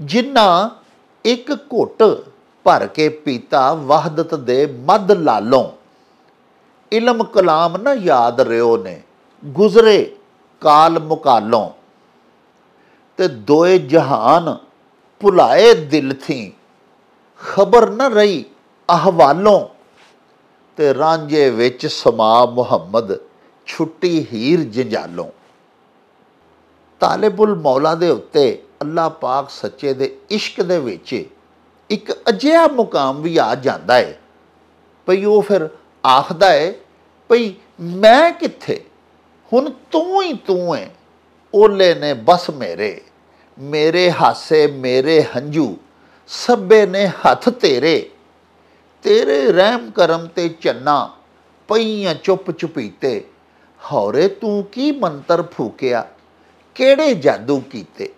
ਜਿਨ੍ਹਾਂ ਇੱਕ ਘੁੱਟ ਭਰ ਕੇ ਪੀਤਾ ਵਹਦਤ ਦੇ ਮਦ ਲਾਲੋਂ। ਇਲਮ ਕਲਾਮ ਨਾ ਯਾਦ ਰਿਓ ਨੇ, ਗੁਜ਼ਰੇ ਕਾਲ ਮੁਕਾਲੋਂ। ਤੇ ਦੋਏ ਜਹਾਨ ਭੁਲਾਏ ਦਿਲ ਥੀ, ਖਬਰ ਨਾ ਰਹੀ ਅਹਵਾਲੋਂ। ਤੇ ਰਾਂਝੇ ਵਿੱਚ ਸਮਾ ਮੁਹੰਮਦ, ਛੁੱਟੀ ਹੀਰ ਜੰਜਾਲੋਂ। ਤਾਲਿਬੁਲ ਮੌਲਾ ਦੇ ਉੱਤੇ ਅੱਲਾ ਪਾਕ ਸੱਚੇ ਦੇ ਇਸ਼ਕ ਦੇ ਵਿੱਚ ਇੱਕ ਅਜਿਹਾ ਮੁਕਾਮ ਵੀ ਆ ਜਾਂਦਾ ਹੈ ਭਈ ਉਹ ਫਿਰ ਆਖਦਾ ਹੈ ਭਈ ਮੈਂ ਕਿੱਥੇ? ਹੁਣ ਤੂੰ ਹੀ ਤੂੰ ਹੈ ਓਲੇ ਨੇ ਬਸ ਮੇਰੇ ਮੇਰੇ ਹਾਸੇ, ਮੇਰੇ ਹੰਝੂ, ਸਭੇ ਨੇ ਹੱਥ ਤੇਰੇ। ਤੇਰੇ ਰਹਿਮ ਕਰਮ ਤੇ ਚੰਨਾ ਪਈਆਂ ਚੁੱਪ ਚੁਪੀਤੇ। ਹੌਰੇ ਤੂੰ ਕੀ ਮੰਤਰ ਫੂਕਿਆ? ਕਿਹੜੇ ਜਾਦੂ ਕੀਤੇ?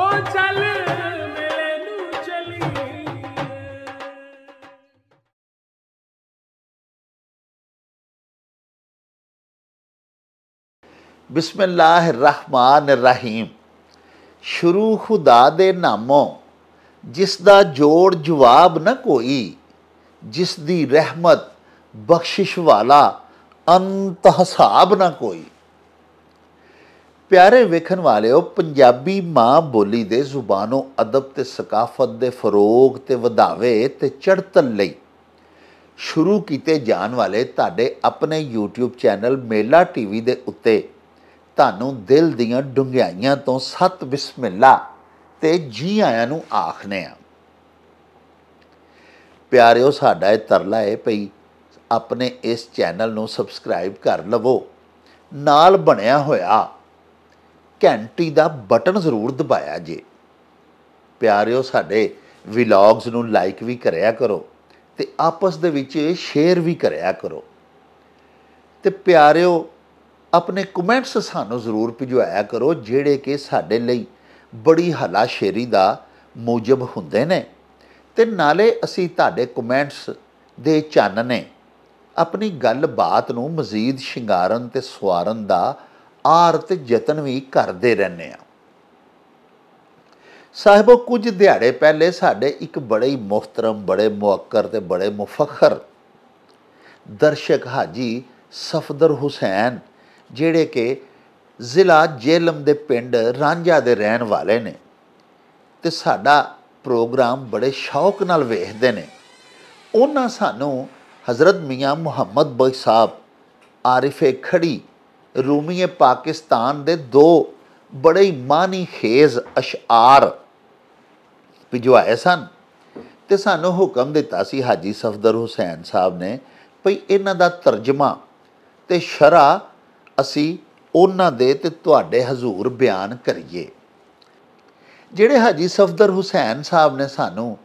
ਓ ਚੱਲ ਮੇਲੇ ਨੂੰ ਚਲੀ ਬਿਸਮਿਲ੍ਲਾਹਿਰਰਹਿਮਾਨਿਰਰਹੀਮ ਸ਼ੁਰੂ ਖੁਦਾ ਦੇ ਨਾਮੋਂ ਜਿਸ ਦਾ ਜੋੜ ਜਵਾਬ ਨਾ ਕੋਈ ਜਿਸ ਦੀ ਰਹਿਮਤ ਬਖਸ਼ਿਸ਼ ਵਾਲਾ ਅੰਤ ਹਿਸਾਬ ਨਾ ਕੋਈ ਪਿਆਰੇ ਵੇਖਣ ਵਾਲਿਓ, ਪੰਜਾਬੀ ਮਾਂ ਬੋਲੀ ਦੇ ਜ਼ੁਬਾਨੋਂ ਅਦਬ ਤੇ ਸਕਾਫਤ ਦੇ ਫਰੋਗ ਤੇ ਵਧਾਵੇ ਤੇ ਚੜਤਲ ਲਈ ਸ਼ੁਰੂ ਕੀਤੇ ਜਾਣ ਵਾਲੇ ਤੁਹਾਡੇ ਆਪਣੇ YouTube ਚੈਨਲ ਮੇਲਾ ਟੀਵੀ ਦੇ ਉੱਤੇ ਤੁਹਾਨੂੰ ਦਿਲ ਦੀਆਂ ਡੁੰਗਿਆਈਆਂ ਤੋਂ ਸਤ ਬਿਸਮਿਲ੍ਲਾ ਤੇ ਜੀ ਆਇਆਂ ਨੂੰ ਆਖਨੇ ਆ ਪਿਆਰਿਓ, ਸਾਡਾ ਇਹ ਤਰਲਾ ਹੈ ਭਈ ਆਪਣੇ ਇਸ ਚੈਨਲ ਨੂੰ ਸਬਸਕ੍ਰਾਈਬ ਕਰ ਲਵੋ। ਨਾਲ ਬਣਿਆ ਹੋਇਆ ਘੰਟੀ ਦਾ ਬਟਨ ਜ਼ਰੂਰ ਦਬਾਇਆ ਜੇ। ਪਿਆਰਿਓ, ਸਾਡੇ ਵਲੌਗਸ ਨੂੰ ਲਾਈਕ ਵੀ ਕਰਿਆ ਕਰੋ ਤੇ ਆਪਸ ਦੇ ਵਿੱਚ ਸ਼ੇਅਰ ਵੀ ਕਰਿਆ ਕਰੋ। ਤੇ ਪਿਆਰਿਓ, ਆਪਣੇ ਕਮੈਂਟਸ ਸਾਨੂੰ ਜ਼ਰੂਰ ਭਿਜਵਾਇਆ ਕਰੋ, ਜਿਹੜੇ ਕਿ ਸਾਡੇ ਲਈ ਬੜੀ ਹਲਾਸ਼ੇਰੀ ਦਾ ਮੂਜਬ ਹੁੰਦੇ ਨੇ। ਤੇ ਨਾਲੇ ਅਸੀਂ ਤੁਹਾਡੇ ਕਮੈਂਟਸ ਦੇ ਚਾਨਣੇ ਆਪਣੀ ਗੱਲਬਾਤ ਨੂੰ ਮਜ਼ੀਦ ਸ਼ਿੰਗਾਰਨ ਤੇ ਸਵਾਰਨ ਦਾ ਆਰ ਤੇ ਯਤਨ ਵੀ ਕਰਦੇ ਰਹਿੰਦੇ ਆ ਸਾਹਿਬੋ, ਕੁਝ ਦਿਹਾੜੇ ਪਹਿਲੇ ਸਾਡੇ ਇੱਕ ਬੜੇ ਹੀ ਮੁਹਤਰਮ, ਬੜੇ ਮੁਅੱਕਰ ਤੇ ਬੜੇ ਮੁਫਖਰ ਦਰਸ਼ਕ ਹਾਜੀ ਸਫਦਰ ਹੁਸੈਨ, ਜਿਹੜੇ ਕਿ ਜ਼ਿਲ੍ਹਾ ਜੇਲਮ ਦੇ ਪਿੰਡ ਰਾਂਝਾ ਦੇ ਰਹਿਣ ਵਾਲੇ ਨੇ ਤੇ ਸਾਡਾ ਪ੍ਰੋਗਰਾਮ ਬੜੇ ਸ਼ੌਕ ਨਾਲ ਵੇਖਦੇ ਨੇ। ਉਹਨਾਂ ਸਾਨੂੰ ਹਜ਼ਰਤ ਮੀਆਂ ਮੁਹੰਮਦ ਬਖਸ਼ ਸਾਹਿਬ ਆਰਿਫੇ ਖੜੀ ਰੂਮੀਏ ਪਾਕਿਸਤਾਨ ਦੇ ਦੋ ਬੜੇ ਹੀ ਮਾਨੀ ਖੇਜ਼ ਅਸ਼ਆਰ ਭਿਜਵਾਏ ਸਨ ਤੇ ਸਾਨੂੰ ਹੁਕਮ ਦਿੱਤਾ ਸੀ ਹਾਜੀ ਸਫਦਰ ਹੁਸੈਨ ਸਾਹਿਬ ਨੇ ਭਈ ਇਹਨਾਂ ਦਾ ਤਰਜਮਾ ਤੇ ਸ਼ਰਾ ਅਸੀਂ ਉਹਨਾਂ ਦੇ ਤੇ ਤੁਹਾਡੇ ਹਜ਼ੂਰ ਬਿਆਨ ਕਰੀਏ। ਜਿਹੜੇ ਹਾਜੀ ਸਫਦਰ ਹੁਸੈਨ ਸਾਹਿਬ ਨੇ ਸਾਨੂੰ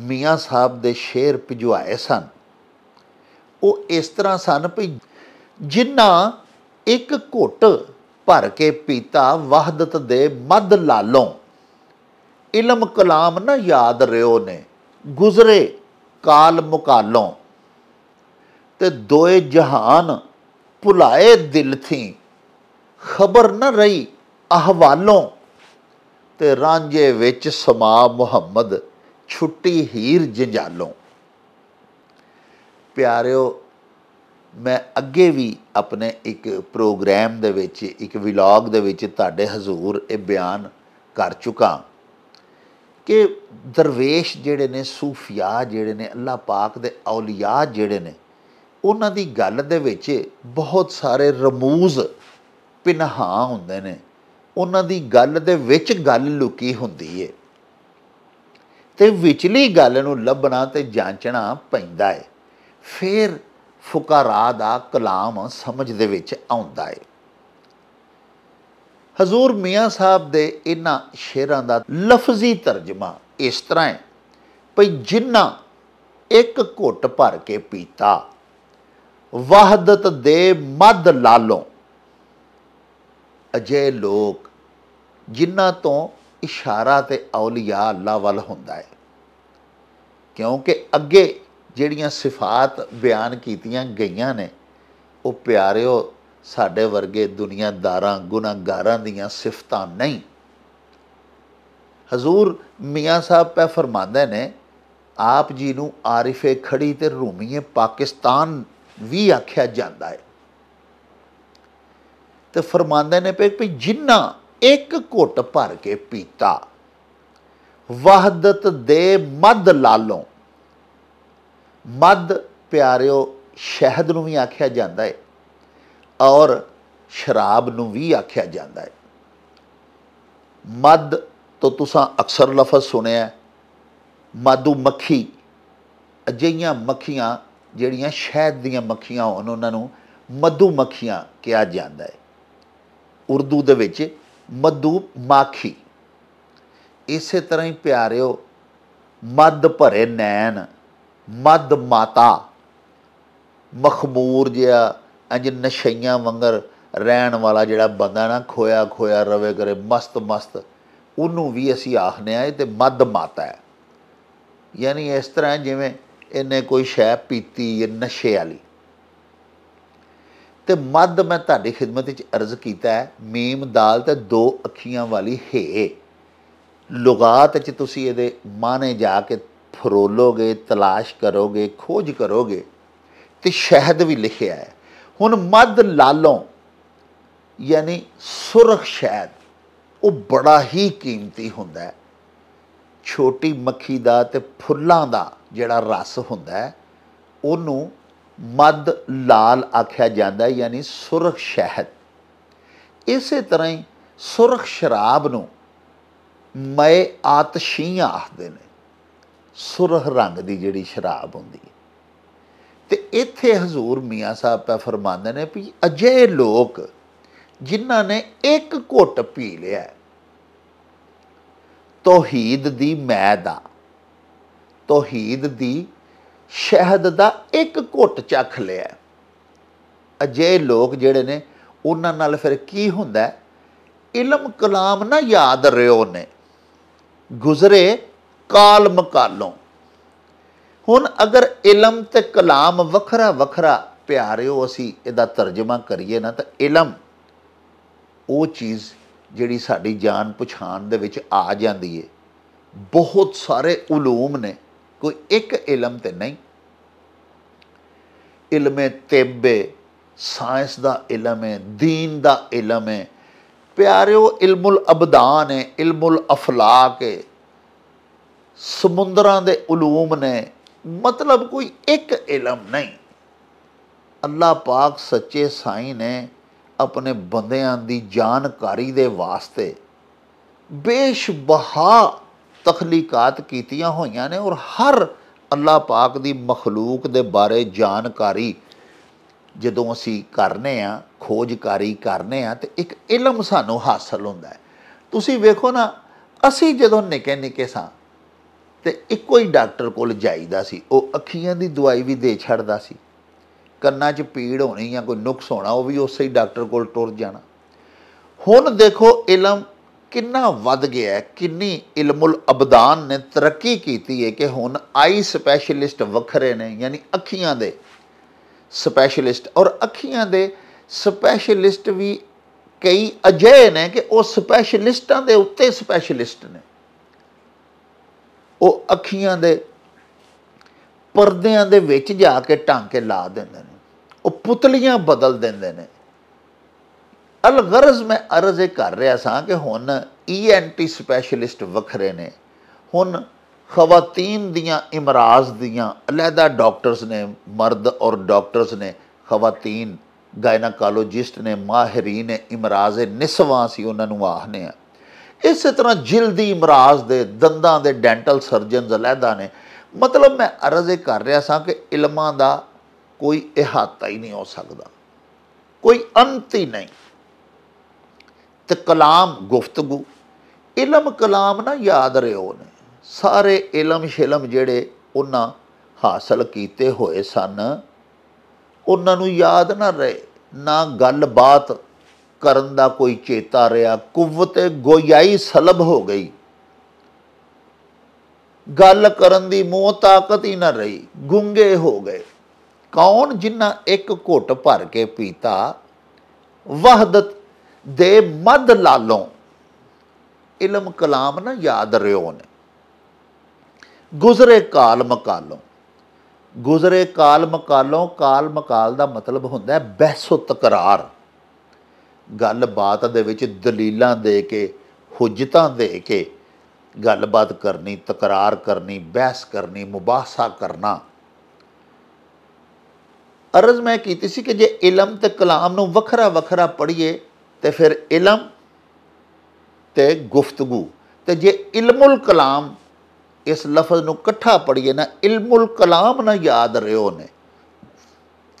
ਮੀਆਂ ਸਾਹਿਬ ਦੇ ਸ਼ੇਰ ਭਿਜਵਾਏ ਸਨ, ਉਹ ਇਸ ਤਰ੍ਹਾਂ ਸਨ ਭਈ ਜਿਨ੍ਹਾਂ ਇੱਕ ਘੁੱਟ ਭਰ ਕੇ ਪੀਤਾ ਵਹਦਤ ਦੇ ਮਦ ਲਾਲੋਂ। ਇਲਮ ਕਲਾਮ ਨਾ ਯਾਦ ਰਿਓ ਨੇ, ਗੁਜ਼ਰੇ ਕਾਲ ਮੁਕਾਲੋਂ। ਤੇ ਦੋਏ ਜਹਾਨ ਭੁਲਾਏ ਦਿਲ ਥੀ, ਖਬਰ ਨਾ ਰਹੀ ਅਹਵਾਲੋਂ। ਤੇ ਰਾਂਝੇ ਵਿੱਚ ਸਮਾ ਮੁਹੰਮਦ, ਛੁੱਟੀ ਹੀਰ ਜੰਜਾਲੋਂ। ਪਿਆਰਿਓ ਮੈਂ ਅੱਗੇ ਵੀ ਆਪਣੇ ਇੱਕ ਪ੍ਰੋਗਰਾਮ ਦੇ ਵਿੱਚ, ਇੱਕ ਵਲੌਗ ਦੇ ਵਿੱਚ ਤੁਹਾਡੇ ਹਜ਼ੂਰ ਇਹ ਬਿਆਨ ਕਰ ਚੁੱਕਾ ਕਿ ਦਰਵੇਸ਼ ਜਿਹੜੇ ਨੇ, ਸੂਫੀਆ ਜਿਹੜੇ ਨੇ, ਅੱਲਾਹ ਪਾਕ ਦੇ ਔਲੀਆ ਜਿਹੜੇ ਨੇ, ਉਹਨਾਂ ਦੀ ਗੱਲ ਦੇ ਵਿੱਚ ਬਹੁਤ ਸਾਰੇ ਰਮੂਜ਼ ਪਿਨਹਾ ਹੁੰਦੇ ਨੇ। ਉਹਨਾਂ ਦੀ ਗੱਲ ਦੇ ਵਿੱਚ ਗੱਲ ਲੁਕੀ ਹੁੰਦੀ ਏ। ਤੇ ਵਿਚਲੀ ਗੱਲ ਨੂੰ ਲੱਭਣਾ ਤੇ ਜਾਂਚਣਾ ਪੈਂਦਾ ਏ। ਫਿਰ ਫੁਕਾਰਾ ਦਾ ਕਲਾਮ ਸਮਝ ਦੇ ਵਿੱਚ ਆਉਂਦਾ ਹੈ ਹਜ਼ੂਰ ਮੀਆਂ ਸਾਹਿਬ ਦੇ ਇਹਨਾਂ ਸ਼ੇਰਾਂ ਦਾ ਲਫ਼ਜ਼ੀ ਤਰਜਮਾ ਇਸ ਤਰ੍ਹਾਂ ਹੈ ਭਈ ਜਿੰਨਾ ਇੱਕ ਘੁੱਟ ਭਰ ਕੇ ਪੀਤਾ, ਵਹਦਤ ਦੇ ਮਦ ਲਾਲੋਂ ਅਜੇ ਲੋਕ ਜਿਨ੍ਹਾਂ ਤੋਂ ਇਸ਼ਾਰਾ ਤੇ ਔਲੀਆ ਅੱਲਾ ਵੱਲ ਹੁੰਦਾ ਹੈ ਕਿਉਂਕਿ ਅੱਗੇ ਜਿਹੜੀਆਂ ਸਿਫਾਤ ਬਿਆਨ ਕੀਤੀਆਂ ਗਈਆਂ ਨੇ, ਉਹ ਪਿਆਰਿਓ, ਸਾਡੇ ਵਰਗੇ ਦੁਨੀਆਦਾਰਾਂ, ਗੁਨਾਹਗਾਰਾਂ ਦੀਆਂ ਸਿਫਤਾਂ ਨਹੀਂ। ਹਜ਼ੂਰ ਮੀਆਂ ਸਾਹਿਬ ਪੈ ਫਰਮਾਉਂਦੇ ਨੇ, ਆਪ ਜੀ ਨੂੰ ਆਰਿਫੇ ਖੜੀ ਤੇ ਰੂਮੀਏ ਪਾਕਿਸਤਾਨ ਵੀ ਆਖਿਆ ਜਾਂਦਾ ਹੈ। ਤੇ ਫਰਮਾਉਂਦੇ ਨੇ ਪਏ ਵੀ ਜਿੰਨਾ ਇੱਕ ਘੁੱਟ ਭਰ ਕੇ ਪੀਤਾ, ਵਹਦਤ ਦੇ ਮਦ ਲਾਲੋਂ ਮਦ ਪਿਆਰਿਓ, ਸ਼ਹਿਦ ਨੂੰ ਵੀ ਆਖਿਆ ਜਾਂਦਾ ਹੈ ਔਰ ਸ਼ਰਾਬ ਨੂੰ ਵੀ ਆਖਿਆ ਜਾਂਦਾ ਹੈ ਮਦ ਤੋਂ ਤੁਸੀਂ ਅਕਸਰ ਲਫ਼ਜ਼ ਸੁਣਿਆ ਹੈ। ਮਾਦੂ ਮੱਖੀ, ਅਜਿਹੀਆਂ ਮੱਖੀਆਂ ਜਿਹੜੀਆਂ ਸ਼ਹਿਦ ਦੀਆਂ ਮੱਖੀਆਂ ਹੋਣ, ਉਹਨਾਂ ਨੂੰ ਮਧੂ ਮੱਖੀਆਂ ਕਿਹਾ ਜਾਂਦਾ ਹੈ ਉਰਦੂ ਦੇ ਵਿੱਚ ਮਧੂ ਮਾਖੀ ਇਸੇ ਤਰ੍ਹਾਂ ਹੀ ਪਿਆਰਿਓ ਮਦ ਭਰੇ ਨੈਣ ਮਦ ਮਾਤਾ, ਮਖਮੂਰ ਜਿਹਾ ਇੰਜ ਨਸ਼ਈਆਂ ਵਾਂਗਰ ਰਹਿਣ ਵਾਲਾ ਜਿਹੜਾ ਬੰਦਾ ਨਾ ਖੋਇਆ ਖੋਇਆ ਰਵੇ ਕਰੇ, ਮਸਤ ਮਸਤ, ਉਹਨੂੰ ਵੀ ਅਸੀਂ ਆਖਨੇ ਆ ਇਹ ਤੇ ਮਦ ਮਾਤਾ ਹੈ। ਯਾਨੀ ਇਸ ਤਰ੍ਹਾਂ ਜਿਵੇਂ ਇਹਨੇ ਕੋਈ ਸ਼ੈ ਪੀਤੀ ਹੈ ਨਸ਼ੇ ਵਾਲੀ। ਤੇ ਮਦ ਮੈਂ ਤੁਹਾਡੀ ਖਿਦਮਤ ਵਿੱਚ ਅਰਜ਼ ਕੀਤਾ ਹੈ, ਮੀਮ ਦਾਲ ਤੇ ਦੋ ਅੱਖੀਆਂ ਵਾਲੀ ਹੈ। ਲੁਗਾਤ 'ਚ ਤੁਸੀਂ ਇਹਦੇ ਮਾਨੇ ਜਾ ਕੇ ਫਰੋਲੋਗੇ, ਤਲਾਸ਼ ਕਰੋਗੇ, ਖੋਜ ਕਰੋਗੇ ਤੇ ਸ਼ਹਿਦ ਵੀ ਲਿਖਿਆ ਹੈ। ਹੁਣ ਮਦ ਲਾਲੋਂ ਯਾਨੀ ਸੁਰਖ ਸ਼ਹਿਦ, ਉਹ ਬੜਾ ਹੀ ਕੀਮਤੀ ਹੁੰਦਾ ਹੈ। ਛੋਟੀ ਮੱਖੀ ਦਾ ਤੇ ਫੁੱਲਾਂ ਦਾ ਜਿਹੜਾ ਰਸ ਹੁੰਦਾ ਹੈ, ਉਹਨੂੰ ਮਦ ਲਾਲ ਆਖਿਆ ਜਾਂਦਾ ਹੈ, ਯਾਨੀ ਸੁਰਖ ਸ਼ਹਿਦ। ਇਸੇ ਤਰ੍ਹਾਂ ਹੀ ਸੁਰਖ ਸ਼ਰਾਬ ਨੂੰ ਮਏ ਆਤਸ਼ੀਆਂ ਆਖਦੇ ਨੇ। ਸੁਰਖ ਰੰਗ ਦੀ ਜਿਹੜੀ ਸ਼ਰਾਬ ਹੁੰਦੀ ਹੈ। ਤੇ ਇੱਥੇ ਹਜ਼ੂਰ ਮੀਆਂ ਸਾਹਿਬ ਪਾ ਫਰਮਾਉਂਦੇ ਨੇ ਵੀ ਅਜੇ ਲੋਕ ਜਿਨ੍ਹਾਂ ਨੇ ਇੱਕ ਘੁੱਟ ਪੀ ਲਿਆ ਤੋਹੀਦ ਦੀ ਮੈ ਦਾ ਤੋਹੀਦ ਦੀ ਸ਼ਹਿਦ ਦਾ ਇੱਕ ਘੁੱਟ ਚੱਖ ਲਿਆ ਹੈ। ਅਜੇ ਲੋਕ ਜਿਹੜੇ ਨੇ, ਉਹਨਾਂ ਨਾਲ ਫਿਰ ਕੀ ਹੁੰਦਾ ਇਲਮ ਕਲਾਮ ਨਾ ਯਾਦ ਰਿਓ ਨੇ। ਗੁਜ਼ਰੇ ਕਾਲ। ਮਕਾਲੋਂ ਹੁਣ ਅਗਰ ਇਲਮ ਤੇ ਕਲਾਮ ਵੱਖਰਾ ਵੱਖਰਾ ਪਿਆਰਿਓ, ਅਸੀਂ ਇਹਦਾ ਤਰਜਮਾ ਕਰੀਏ ਨਾ, ਤਾਂ ਇਲਮ ਉਹ ਚੀਜ਼ ਜਿਹੜੀ ਸਾਡੀ ਜਾਣ ਪਛਾਣ ਦੇ ਵਿੱਚ ਆ ਜਾਂਦੀ ਹੈ ਬਹੁਤ ਸਾਰੇ ਉਲੂਮ ਨੇ, ਕੋਈ ਇੱਕ ਇਲਮ ਤੇ ਨਹੀਂ। ਇਲਮੇ ਤਿੱਬੇ, ਸਾਇੰਸ ਦਾ ਇਲਮ ਹੈ ਦੀਨ ਦਾ ਇਲਮ ਹੈ ਪਿਆਰਿਓ, ਇਲਮੁਲ ਅਬਦਾਨ ਹੈ ਇਲਮੁਲ ਅਫਲਾਕ ਹੈ ਸਮੁੰਦਰਾਂ ਦੇ ਉਲੂਮ ਨੇ ਮਤਲਬ ਕੋਈ ਇੱਕ ਇਲਮ ਨਹੀਂ। ਅੱਲਾਹ ਪਾਕ ਸੱਚੇ ਸਾਈਂ ਨੇ ਆਪਣੇ ਬੰਦਿਆਂ ਦੀ ਜਾਣਕਾਰੀ ਦੇ ਵਾਸਤੇ ਬੇਸ਼ਬਹਾ ਤਖਲੀਕਾਤ ਕੀਤੀਆਂ ਹੋਈਆਂ ਨੇ ਔਰ ਹਰ ਅੱਲਾਹ ਪਾਕ ਦੀ ਮਖਲੂਕ ਦੇ ਬਾਰੇ ਜਾਣਕਾਰੀ ਜਦੋਂ ਅਸੀਂ ਕਰਨੇ ਆ, ਖੋਜਕਾਰੀ ਕਰਨੇ ਆ, ਤੇ ਇੱਕ ਇਲਮ ਸਾਨੂੰ ਹਾਸਲ ਹੁੰਦਾ ਹੈ। ਤੁਸੀਂ ਵੇਖੋ ਨਾ, ਅਸੀਂ ਜਦੋਂ ਨਿੱਕੇ ਨਿੱਕੇ ਸਾਂ ਤੇ ਇੱਕੋ ਹੀ ਡਾਕਟਰ ਕੋਲ ਜਾਈਦਾ ਸੀ। ਉਹ ਅੱਖੀਆਂ ਦੀ ਦਵਾਈ ਵੀ ਦੇ ਛੱਡਦਾ ਸੀ। ਕੰਨਾਂ 'ਚ ਪੀੜ ਹੋਣੀ ਜਾਂ ਕੋਈ ਨੁਕਸ ਹੋਣਾ, ਉਹ ਵੀ ਉਸੇ ਹੀ ਡਾਕਟਰ ਕੋਲ ਟੁਰ ਜਾਣਾ। ਹੁਣ ਦੇਖੋ, ਇਲਮ ਕਿੰਨਾ ਵੱਧ ਗਿਆ ਹੈ, ਕਿੰਨੀ ਇਲਮੁਲ ਅਬਦਾਨ ਨੇ ਤਰੱਕੀ ਕੀਤੀ ਹੈ ਕਿ ਹੁਣ ਆਈ ਸਪੈਸ਼ਲਿਸਟ ਵੱਖਰੇ ਨੇ, ਯਾਨੀ ਅੱਖੀਆਂ ਦੇ ਸਪੈਸ਼ਲਿਸਟ। ਔਰ ਅੱਖੀਆਂ ਦੇ ਸਪੈਸ਼ਲਿਸਟ ਵੀ ਕਈ ਅਜਿਹੇ ਨੇ ਕਿ ਉਹ ਸਪੈਸ਼ਲਿਸਟਾਂ ਦੇ ਉੱਤੇ ਸਪੈਸ਼ਲਿਸਟ ਨੇ। ਉਹ ਅੱਖੀਆਂ ਦੇ ਪਰਦਿਆਂ ਦੇ ਵਿੱਚ ਜਾ ਕੇ ਟਾਂਕੇ ਲਾ ਦਿੰਦੇ ਨੇ। ਉਹ ਪੁਤਲੀਆਂ ਬਦਲ ਦਿੰਦੇ ਨੇ। ਅਲਗਰਜ਼ ਮੈਂ ਅਰਜ਼ ਇਹ ਕਰ ਰਿਹਾ ਸਾਂ ਕਿ ਹੁਣ ਈਐਨਟੀ ਸਪੈਸ਼ਲਿਸਟ ਵੱਖਰੇ ਨੇ। ਹੁਣ ਖਵਾਤੀਨ ਦੀਆਂ, ਇਮਰਾਜ਼ ਦੀਆਂ ਅਲੱਗਾ ਡਾਕਟਰਸ ਨੇ, ਮਰਦ ਔਰ ਡਾਕਟਰਸ ਨੇ, ਖਵਾਤੀਨ ਗਾਇਨਾਕੋਲੋਜਿਸਟ ਨੇ ਮਾਹਿਰੀਨ ਇਮਰਾਜ਼ ਨਿਸਵਾ ਸੀ, ਉਹਨਾਂ ਨੂੰ ਆਖਨੇ ਆ ਇਸੇ ਤਰ੍ਹਾਂ ਜਿਲਦੀ ਇਮਰਾਜ਼ ਦੇ ਦੰਦਾਂ ਦੇ ਡੈਂਟਲ ਸਰਜਨਸ ਅਲੱਗਾ ਨੇ। ਮਤਲਬ ਮੈਂ ਅਰਜ਼ ਇਹ ਕਰ ਰਿਹਾ ਸਾਂ ਕਿ ਇਲਮਾਂ ਦਾ ਕੋਈ ਇਹਾਤਾ ਹੀ ਨਹੀਂ ਹੋ ਸਕਦਾ। ਕੋਈ ਅੰਤ ਹੀ ਨਹੀਂ। ਤੇ ਕਲਾਮ ਗੁਫ਼ਤਗੂ। ਇਲਮ ਕਲਾਮ ਨਾ ਯਾਦ ਰਿਓ ਨੇ। ਸਾਰੇ ਇਲਮ ਸ਼ਿਲਮ ਜਿਹੜੇ ਉਹਨਾਂ ਹਾਸਲ ਕੀਤੇ ਹੋਏ ਸਨ, ਉਹਨਾਂ ਨੂੰ ਯਾਦ ਨਾ ਰਹੇ, ਨਾ ਗੱਲਬਾਤ ਕਰਨ ਦਾ ਕੋਈ ਚੇਤਾ ਰਿਹਾ, ਕੁਵਤ ਗੋਇਆਈ ਸਲਬ ਹੋ ਗਈ। ਗੱਲ ਕਰਨ ਦੀ ਮੋਹ ਤਾਕਤ ਹੀ ਨਾ ਰਹੀ, ਗੁੰਗੇ ਹੋ ਗਏ। ਕੌਣ ਜਿਨ੍ਹਾਂ ਇੱਕ ਘੁੱਟ ਭਰ ਕੇ ਪੀਤਾ, ਵਹਦਤ ਦੇ ਮਦ ਲਾਲੋਂ। ਇਲਮ ਕਲਾਮ ਨਾ ਯਾਦ ਰਿਓ ਨੇ। ਗੁਜ਼ਰੇ ਕਾਲ ਮਕਾਲੋਂ। ਗੁਜ਼ਰੇ ਕਾਲ ਮਕਾਲੋਂ, ਕਾਲ ਮਕਾਲ ਦਾ ਮਤਲਬ ਹੁੰਦਾ ਹੈ ਬਹਿਸੋ ਤਕਰਾਰ ਗੱਲਬਾਤ ਦੇ ਵਿੱਚ ਦਲੀਲਾਂ ਦੇ ਕੇ, ਹੁਜਤਾਂ ਦੇ ਕੇ ਗੱਲਬਾਤ ਕਰਨੀ, ਤਕਰਾਰ ਕਰਨੀ, ਬਹਿਸ ਕਰਨੀ ਮੁਬਾਹਸਾ ਕਰਨਾ। ਅਰਜ਼ ਮੈਂ ਕੀਤੀ ਸੀ ਕਿ ਜੇ ਇਲਮ ਤੇ ਕਲਾਮ ਨੂੰ ਵੱਖਰਾ ਵੱਖਰਾ ਪੜ੍ਹੀਏ, ਤੇ ਫਿਰ ਇਲਮ ਤੇ ਗੁਫ਼ਤਗੂ। ਤੇ ਜੇ ਇਲਮੁਲ ਕਲਾਮ ਇਸ ਲਫ਼ਜ਼ ਨੂੰ ਇਕੱਠਾ ਪੜ੍ਹੀਏ ਨਾ, ਇਲਮੁਲ ਕਲਾਮ ਨਾ ਯਾਦ ਰਿਓ ਨੇ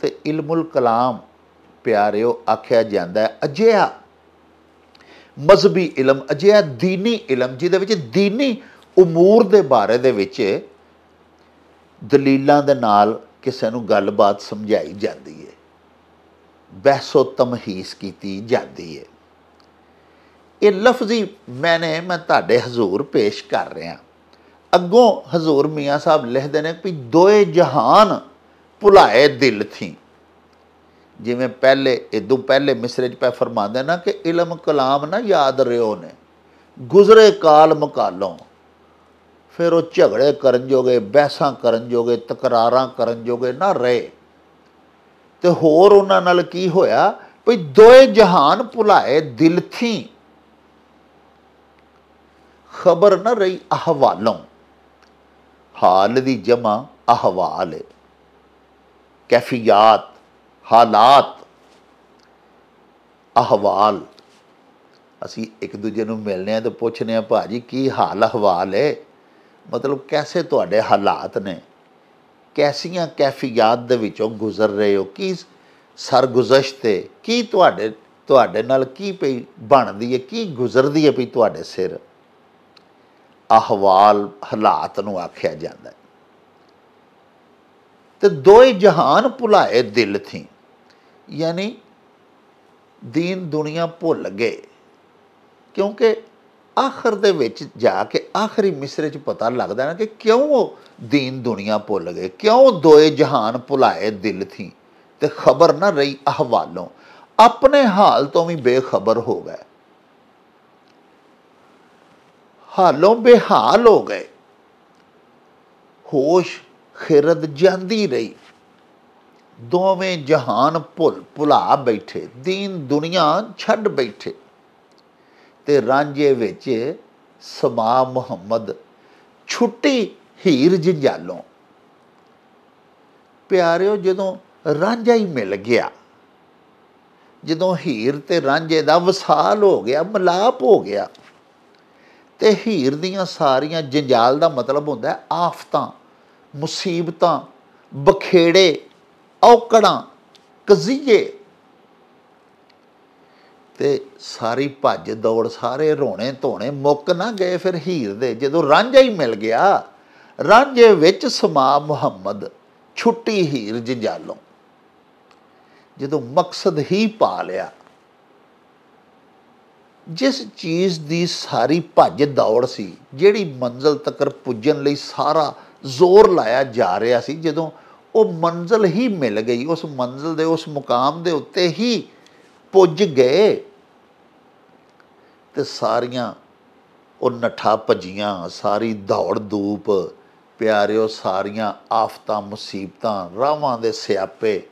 ਤੇ ਇਲਮੁਲ ਕਲਾਮ ਪਿਆਰਿਓ, ਆਖਿਆ ਜਾਂਦਾ ਅਜਿਹਾ ਮਜ਼ਹਬੀ ਇਲਮ, ਅਜਿਹਾ ਦੀਨੀ ਇਲਮ, ਜਿਹਦੇ ਵਿੱਚ ਦੀਨੀ ਉਮੂਰ ਦੇ ਬਾਰੇ ਦੇ ਵਿੱਚ ਦਲੀਲਾਂ ਦੇ ਨਾਲ ਕਿਸੇ ਨੂੰ ਗੱਲਬਾਤ ਸਮਝਾਈ ਜਾਂਦੀ ਹੈ ਬਹਿਸੋ ਤਮਹੀਸ ਕੀਤੀ ਜਾਂਦੀ ਹੈ ਇਹ ਲਫ਼ਜ਼ੀ ਮੈਨੇ, ਮੈਂ ਤੁਹਾਡੇ ਹਜ਼ੂਰ ਪੇਸ਼ ਕਰ ਰਿਹਾ। ਅੱਗੋਂ ਹਜ਼ੂਰ ਮੀਆਂ ਸਾਹਿਬ ਲਿਖਦੇ ਨੇ ਕਿ ਦੋਏ ਜਹਾਨ ਭੁਲਾਏ ਦਿਲ ਥੀ। ਜਿਵੇਂ ਪਹਿਲੇ, ਇਦੋਂ ਪਹਿਲੇ ਮਿਸਰੇ ਚ ਪੈ ਫਰਮਾਉਂਦੇ ਨਾ ਕਿ ਇਲਮ ਕਲਾਮ ਨਾ ਯਾਦ ਰਿਓ ਨੇ। ਗੁਜ਼ਰੇ ਕਾਲ ਮਕਾਲੋਂ। ਫਿਰ ਉਹ ਝਗੜੇ ਕਰਨ ਜੋਗੇ, ਬਹਿਸਾਂ ਕਰਨ ਜੋਗੇ, ਤਕਰਾਰਾਂ ਕਰਨ ਜੋਗੇ ਨਾ ਰਹੇ। ਤੇ ਹੋਰ ਉਹਨਾਂ ਨਾਲ ਕੀ ਹੋਇਆ? ਵੀ ਦੋਏ ਜਹਾਨ ਭੁਲਾਏ ਦਿਲ ਥੀ। ਖਬਰ ਨਾ ਰਹੀ ਅਹਵਾਲੋਂ। ਹਾਲ ਦੀ ਜਮਾ ਅਹਵਾਲ ਹੈ ਕੈਫੀਆਤ। ਹਾਲਾਤ, ਅਹਵਾਲ। ਅਸੀਂ ਇੱਕ ਦੂਜੇ ਨੂੰ ਮਿਲਨੇ ਆ ਤੇ ਪੁੱਛਨੇ ਆ ਭਾਜੀ ਕੀ ਹਾਲ ਅਹਵਾਲ ਹੈ ਮਤਲਬ ਕੈਸੇ ਤੁਹਾਡੇ ਹਾਲਾਤ ਨੇ? ਕੈਸੀਆਂ ਕੈਫੀਆਤ ਦੇ ਵਿੱਚੋਂ ਗੁਜ਼ਰ ਰਹੇ ਹੋ? ਕੀ ਸਰਗੁਜ਼ਸ਼ਤ ਹੈ ਕੀ ਤੁਹਾਡੇ ਤੁਹਾਡੇ ਨਾਲ ਕੀ ਪਈ ਬਣਦੀ ਹੈ ਕੀ ਗੁਜ਼ਰਦੀ ਹੈ ਪਈ ਤੁਹਾਡੇ ਸਿਰ? ਅਹਵਾਲ ਹਾਲਾਤ ਨੂੰ ਆਖਿਆ ਜਾਂਦਾ ਹੈ। ਤੇ ਦੋਏ ਜਹਾਨ ਭੁਲਾਏ ਦਿਲ ਥੀ। ਯਾਨੀ ਦੀਨ ਦੁਨੀਆ ਭੁੱਲ ਗਏ। ਕਿਉਂਕਿ ਆਖਰ ਦੇ ਵਿੱਚ ਜਾ ਕੇ ਆਖਰੀ ਮਿਸਰੇ 'ਚ ਪਤਾ ਲੱਗਦਾ ਨਾ ਕਿ ਕਿਉਂ ਉਹ ਦੀਨ ਦੁਨੀਆ ਭੁੱਲ ਗਏ, ਕਿਉਂ ਦੋਏ ਜਹਾਨ ਭੁਲਾਏ ਦਿਲ ਥੀ। ਤੇ ਖਬਰ ਨਾ ਰਹੀ ਅਹਵਾਲੋਂ। ਆਪਣੇ ਹਾਲ ਤੋਂ ਵੀ ਬੇਖਬਰ ਹੋ ਗਏ। ਹਾਲੋਂ ਬੇਹਾਲ ਹੋ ਗਏ। ਹੋਸ਼ ਖਿਰਦ ਜਾਂਦੀ ਰਹੀ। ਦੋਵੇਂ ਜਹਾਨ ਭੁੱਲ ਭੁਲਾ ਬੈਠੇ, ਦੀਨ ਦੁਨੀਆ ਛੱਡ ਬੈਠੇ। ਤੇ ਰਾਂਝੇ ਵਿੱਚ ਸਮਾ ਮੁਹੰਮਦ, ਛੁੱਟੀ ਹੀਰ ਜੰਜਾਲੋਂ। ਪਿਆਰਿਓ, ਜਦੋਂ ਰਾਂਝਾ ਹੀ ਮਿਲ ਗਿਆ, ਜਦੋਂ ਹੀਰ ਤੇ ਰਾਂਝੇ ਦਾ ਵਸਾਲ ਹੋ ਗਿਆ, ਮਲਾਪ ਹੋ ਗਿਆ, ਤੇ ਹੀਰ ਦੀਆਂ ਸਾਰੀਆਂ ਜੰਜਾਲ ਦਾ ਮਤਲਬ ਹੁੰਦਾ ਆਫਤਾਂ, ਮੁਸੀਬਤਾਂ, ਬਖੇੜੇ ਔਕੜਾਂ, ਕਜ਼ੀਏ। ਤੇ ਸਾਰੀ ਭੱਜ ਦੌੜ, ਸਾਰੇ ਰੋਣੇ ਧੋਣੇ, ਮੁੱਕ ਨਾ ਗਏ ਫਿਰ ਹੀਰ ਦੇ। ਜਦੋਂ ਰਾਂਝਾ ਹੀ ਮਿਲ ਗਿਆ, ਰਾਂਝੇ ਵਿੱਚ ਸਮਾ ਮੁਹੰਮਦ, ਛੁੱਟੀ ਹੀਰ ਜੰਜਾਲੋਂ। ਜਦੋਂ ਮਕਸਦ ਹੀ ਪਾ ਲਿਆ, ਜਿਸ ਚੀਜ਼ ਦੀ ਸਾਰੀ ਭੱਜ ਦੌੜ ਸੀ, ਜਿਹੜੀ ਮੰਜ਼ਲ ਤੱਕ ਪੁੱਜਣ ਲਈ ਸਾਰਾ ਜ਼ੋਰ ਲਾਇਆ ਜਾ ਰਿਹਾ ਸੀ, ਜਦੋਂ ਉਹ ਮੰਜ਼ਲ ਹੀ ਮਿਲ ਗਈ, ਉਸ ਮੰਜ਼ਲ ਦੇ, ਉਸ ਮੁਕਾਮ ਦੇ ਉੱਤੇ ਹੀ ਪੁੱਜ ਗਏ। ਤੇ ਸਾਰੀਆਂ ਉਹ ਨਠਾ ਭਜੀਆਂ, ਸਾਰੀ ਦੌੜ ਧੂਪ ਪਿਆਰਿਓ, ਸਾਰੀਆਂ ਆਫਤਾਂ, ਮੁਸੀਬਤਾਂ, ਰਾਵਾਂ ਦੇ ਸਿਆਪੇ,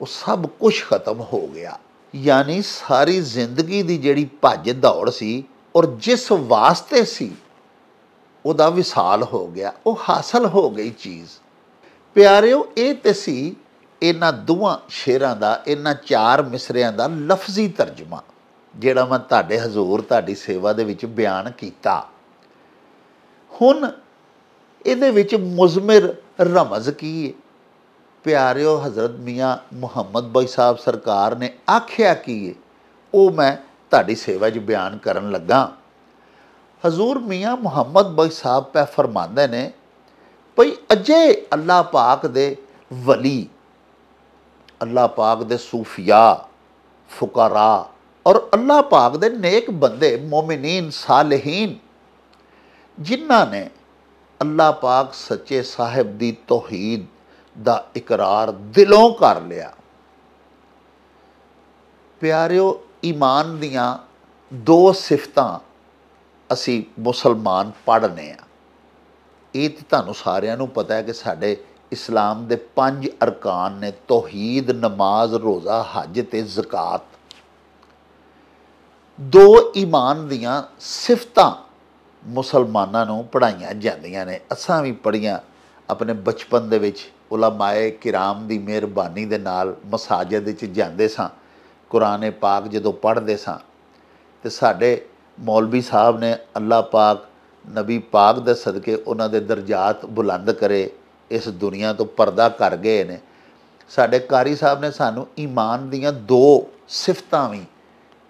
ਉਹ ਸਭ ਕੁਝ ਖਤਮ ਹੋ ਗਿਆ। ਯਾਨੀ ਸਾਰੀ ਜ਼ਿੰਦਗੀ ਦੀ ਜਿਹੜੀ ਭੱਜ ਦੌੜ ਸੀ ਔਰ ਜਿਸ ਵਾਸਤੇ ਸੀ, ਉਹਦਾ ਵਿਸਾਲ ਹੋ ਗਿਆ, ਉਹ ਹਾਸਲ ਹੋ ਗਈ ਚੀਜ਼। ਪਿਆਰਿਓ, ਇਹ ਤੇ ਸੀ ਇਹਨਾਂ ਦੋਵਾਂ ਸ਼ੇਰਾਂ ਦਾ, ਇਹਨਾਂ ਚਾਰ ਮਿਸਰਿਆਂ ਦਾ ਲਫ਼ਜ਼ੀ ਤਰਜਮਾ, ਜਿਹੜਾ ਮੈਂ ਤੁਹਾਡੇ ਹਜ਼ੂਰ, ਤੁਹਾਡੀ ਸੇਵਾ ਦੇ ਵਿੱਚ ਬਿਆਨ ਕੀਤਾ। ਹੁਣ ਇਹਦੇ ਵਿੱਚ ਮੁਜ਼ਮਿਰ ਰਮਜ਼ ਕੀ ਹੈ ਪਿਆਰਿਓ, ਹਜ਼ਰਤ ਮੀਆਂ ਮੁਹੰਮਦ ਬਾਈ ਸਾਹਿਬ ਸਰਕਾਰ ਨੇ ਆਖਿਆ ਕੀ ਹੈ ਉਹ ਮੈਂ ਤੁਹਾਡੀ ਸੇਵਾ 'ਚ ਬਿਆਨ ਕਰਨ ਲੱਗਾ। ਹਜ਼ੂਰ ਮੀਆਂ ਮੁਹੰਮਦ ਬਈ ਸਾਹਿਬ ਪੈ ਫਰਮਾਉਂਦੇ ਨੇ ਭਈ ਅਜੇ ਅੱਲਾ ਪਾਕ ਦੇ ਵਲੀ, ਅੱਲਾਹ ਪਾਕ ਦੇ ਸੂਫੀਆ, ਫੁਕਰਾ ਔਰ ਅੱਲਾਹ ਪਾਕ ਦੇ ਨੇਕ ਬੰਦੇ, ਮੂਮਿਨੀਨ, ਸਾਲਹੀਨ, ਜਿਨ੍ਹਾਂ ਨੇ ਅੱਲਾ ਪਾਕ ਸੱਚੇ ਸਾਹਿਬ ਦੀ ਤੋਹੀਦ ਦਾ ਇਕਰਾਰ ਦਿਲੋਂ ਕਰ ਲਿਆ। ਪਿਆਰਿਓ, ਈਮਾਨ ਦੀਆਂ ਦੋ ਸਿਫਤਾਂ ਅਸੀਂ ਮੁਸਲਮਾਨ ਪੜ੍ਹਨੇ ਆ। ਇਹ ਤੇ ਤੁਹਾਨੂੰ ਸਾਰਿਆਂ ਨੂੰ ਪਤਾ ਹੈ ਕਿ ਸਾਡੇ ਇਸਲਾਮ ਦੇ ਪੰਜ ਅਰਕਾਨ ਨੇ ਤੌਹੀਦ, ਨਮਾਜ਼, ਰੋਜ਼ਾ, ਹਜ ਤੇ ਜ਼ਕਾਤ। ਦੋ ਈਮਾਨ ਦੀਆਂ ਸਿਫਤਾਂ ਮੁਸਲਮਾਨਾਂ ਨੂੰ ਪੜਾਈਆਂ ਜਾਂਦੀਆਂ ਨੇ। ਅਸਾਂ ਵੀ ਪੜੀਆਂ ਆਪਣੇ ਬਚਪਨ ਦੇ ਵਿੱਚ ਉਲਮਾਏ ਕਿਰਾਮ ਦੀ ਮਿਹਰਬਾਨੀ ਦੇ ਨਾਲ ਮਸਾਜਿਦ ਵਿੱਚ ਜਾਂਦੇ ਸਾਂ। ਕੁਰਾਨ ਪਾਕ ਜਦੋਂ ਪੜ੍ਹਦੇ ਸਾਂ ਤੇ ਸਾਡੇ ਮੌਲਵੀ ਸਾਹਿਬ ਨੇ ਅੱਲਾਹ ਪਾਕ ਨਬੀ ਪਾਕ ਦੇ ਸਦਕੇ ਉਹਨਾਂ ਦੇ ਦਰਜਾਤ ਬੁਲੰਦ ਕਰੇ, ਇਸ ਦੁਨੀਆ ਤੋਂ ਪਰਦਾ ਕਰ ਗਏ ਨੇ। ਸਾਡੇ ਕਾਰੀ ਸਾਹਿਬ ਨੇ ਸਾਨੂੰ ਈਮਾਨ ਦੀਆਂ ਦੋ ਸਿਫਤਾਂ ਵੀ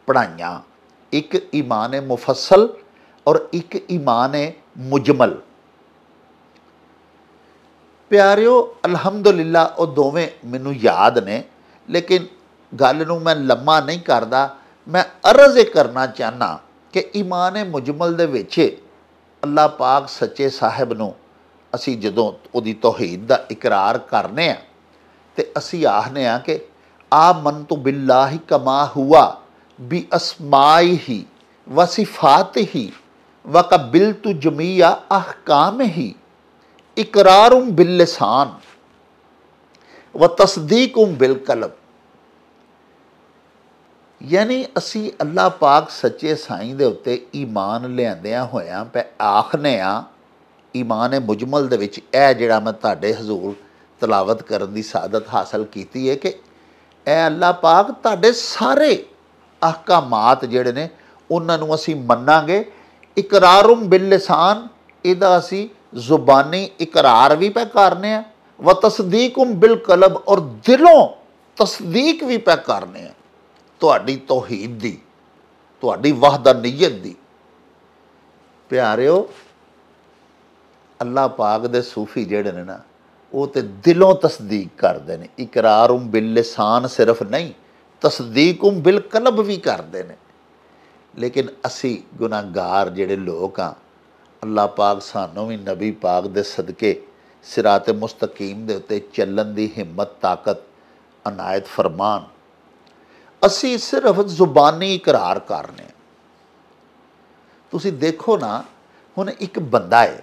ਪੜਾਈਆਂ ਇੱਕ ਈਮਾਨ ਹੈ ਮੁਫਸਲ ਔਰ ਇੱਕ ਈਮਾਨ ਹੈ ਮੁਜਮਲ। ਪਿਆਰਿਓ, ਅਲਹਮਦੁਲਿਲਾ, ਉਹ ਦੋਵੇਂ ਮੈਨੂੰ ਯਾਦ ਨੇ, ਲੇਕਿਨ ਗੱਲ ਨੂੰ ਮੈਂ ਲੰਮਾ ਨਹੀਂ ਕਰਦਾ। ਮੈਂ ਅਰਜ਼ ਇਹ ਕਰਨਾ ਚਾਹਨਾ ਕਿ ਈਮਾਨ ਮੁਜਮਲ ਦੇ ਵਿੱਚ ਅੱਲਾ ਪਾਕ ਸੱਚੇ ਸਾਹਿਬ ਨੂੰ ਅਸੀਂ ਜਦੋਂ ਉਹਦੀ ਤੌਹੀਦ ਦਾ ਇਕਰਾਰ ਕਰਨੇ ਆ, ਤੇ ਅਸੀਂ ਆਖਨੇ ਆ ਕਿ ਆਮਨਤੁ ਬਿல்லாਹਿ ਕਮਾ ਹੁਆ ਬੀ ਅਸਮਾਈਹੀ ਵ ਸਿਫਾਤਿਹੀ ਵ ਕਬਿਲਤੁ ਜਮੀਆ ਅਹਕਾਮਿਹੀ ਇਕਰਾਰੁਮ ਬਿਲ ਲਿਸਾਨ ਵ ਤਸਦੀਕੁਮ ਬਿਲ ਕਲਬ। ਯਾਨੀ ਅਸੀਂ ਅੱਲਾਹ ਪਾਕ ਸੱਚੇ ਸਾਈਂ ਦੇ ਉੱਤੇ ਈਮਾਨ ਲਿਆਂਦਿਆਂ ਹੋਇਆਂ ਪੈ ਆਖਨੇ ਆ, ਈਮਾਨ ਮੁਜਮਲ ਦੇ ਵਿੱਚ ਇਹ ਜਿਹੜਾ ਮੈਂ ਤੁਹਾਡੇ ਹਜ਼ੂਰ ਤਲਾਵਤ ਕਰਨ ਦੀ ਸਾਦਤ ਹਾਸਲ ਕੀਤੀ ਹੈ ਕਿ ਇਹ ਅੱਲਾਹ ਪਾਕ ਤੁਹਾਡੇ ਸਾਰੇ ਅਹਕਾਮਾਤ ਜਿਹੜੇ ਨੇ ਉਹਨਾਂ ਨੂੰ ਅਸੀਂ ਮੰਨਾਂਗੇ। ਇਕਰਾਰੁਮ ਬਿਲ ਲਿਸਾਨ, ਇਹਦਾ ਅਸੀਂ ਜ਼ੁਬਾਨੀ ਇਕਰਾਰ ਵੀ ਪੈ ਕਰਨੇ ਆ। ਵ ਤਸਦੀਕੁਮ ਬਿਲ ਕਲਬ ਔਰ ਦਿਲੋਂ ਤਸਦੀਕ ਵੀ ਪੈ ਕਰਨੇ ਆ। ਤੁਹਾਡੀ ਤੌਹੀਦ ਦੀ, ਤੁਹਾਡੀ ਵਹਦਾਨੀਅਤ ਦੀ ਪਿਆਰਿਓ, ਅੱਲਾਹ ਪਾਕ ਦੇ ਸੂਫੀ ਜਿਹੜੇ ਨੇ ਨਾ, ਉਹ ਤੇ ਦਿਲੋਂ ਤਸਦੀਕ ਕਰਦੇ ਨੇ। ਇਕਰਾਰੁਮ ਬਿਲ ਲਿਸਾਨ ਸਿਰਫ ਨਹੀਂ, ਤਸਦੀਕੁਮ ਬਿਲ ਕਲਬ ਵੀ ਕਰਦੇ ਨੇ। ਲੇਕਿਨ ਅਸੀਂ ਗੁਨਾਹਗਾਰ ਜਿਹੜੇ ਲੋਕ ਆ ਅੱਲਾ ਪਾਕ ਸਾਨੂੰ ਵੀ ਨਬੀ ਪਾਕ ਦੇ ਸਦਕੇ ਸਿਰਾਤ ਮੁਸਤਕੀਮ ਦੇ ਉੱਤੇ ਚੱਲਣ ਦੀ ਹਿੰਮਤ, ਤਾਕਤ, ਅਨਾਇਤ ਫਰਮਾਨ ਅਸੀਂ ਸਿਰਫ ਜ਼ੁਬਾਨੀ ਇਕਰਾਰ ਕਰਨੇ ਤੁਸੀਂ ਦੇਖੋ ਨਾ, ਹੁਣ ਇੱਕ ਬੰਦਾ ਹੈ,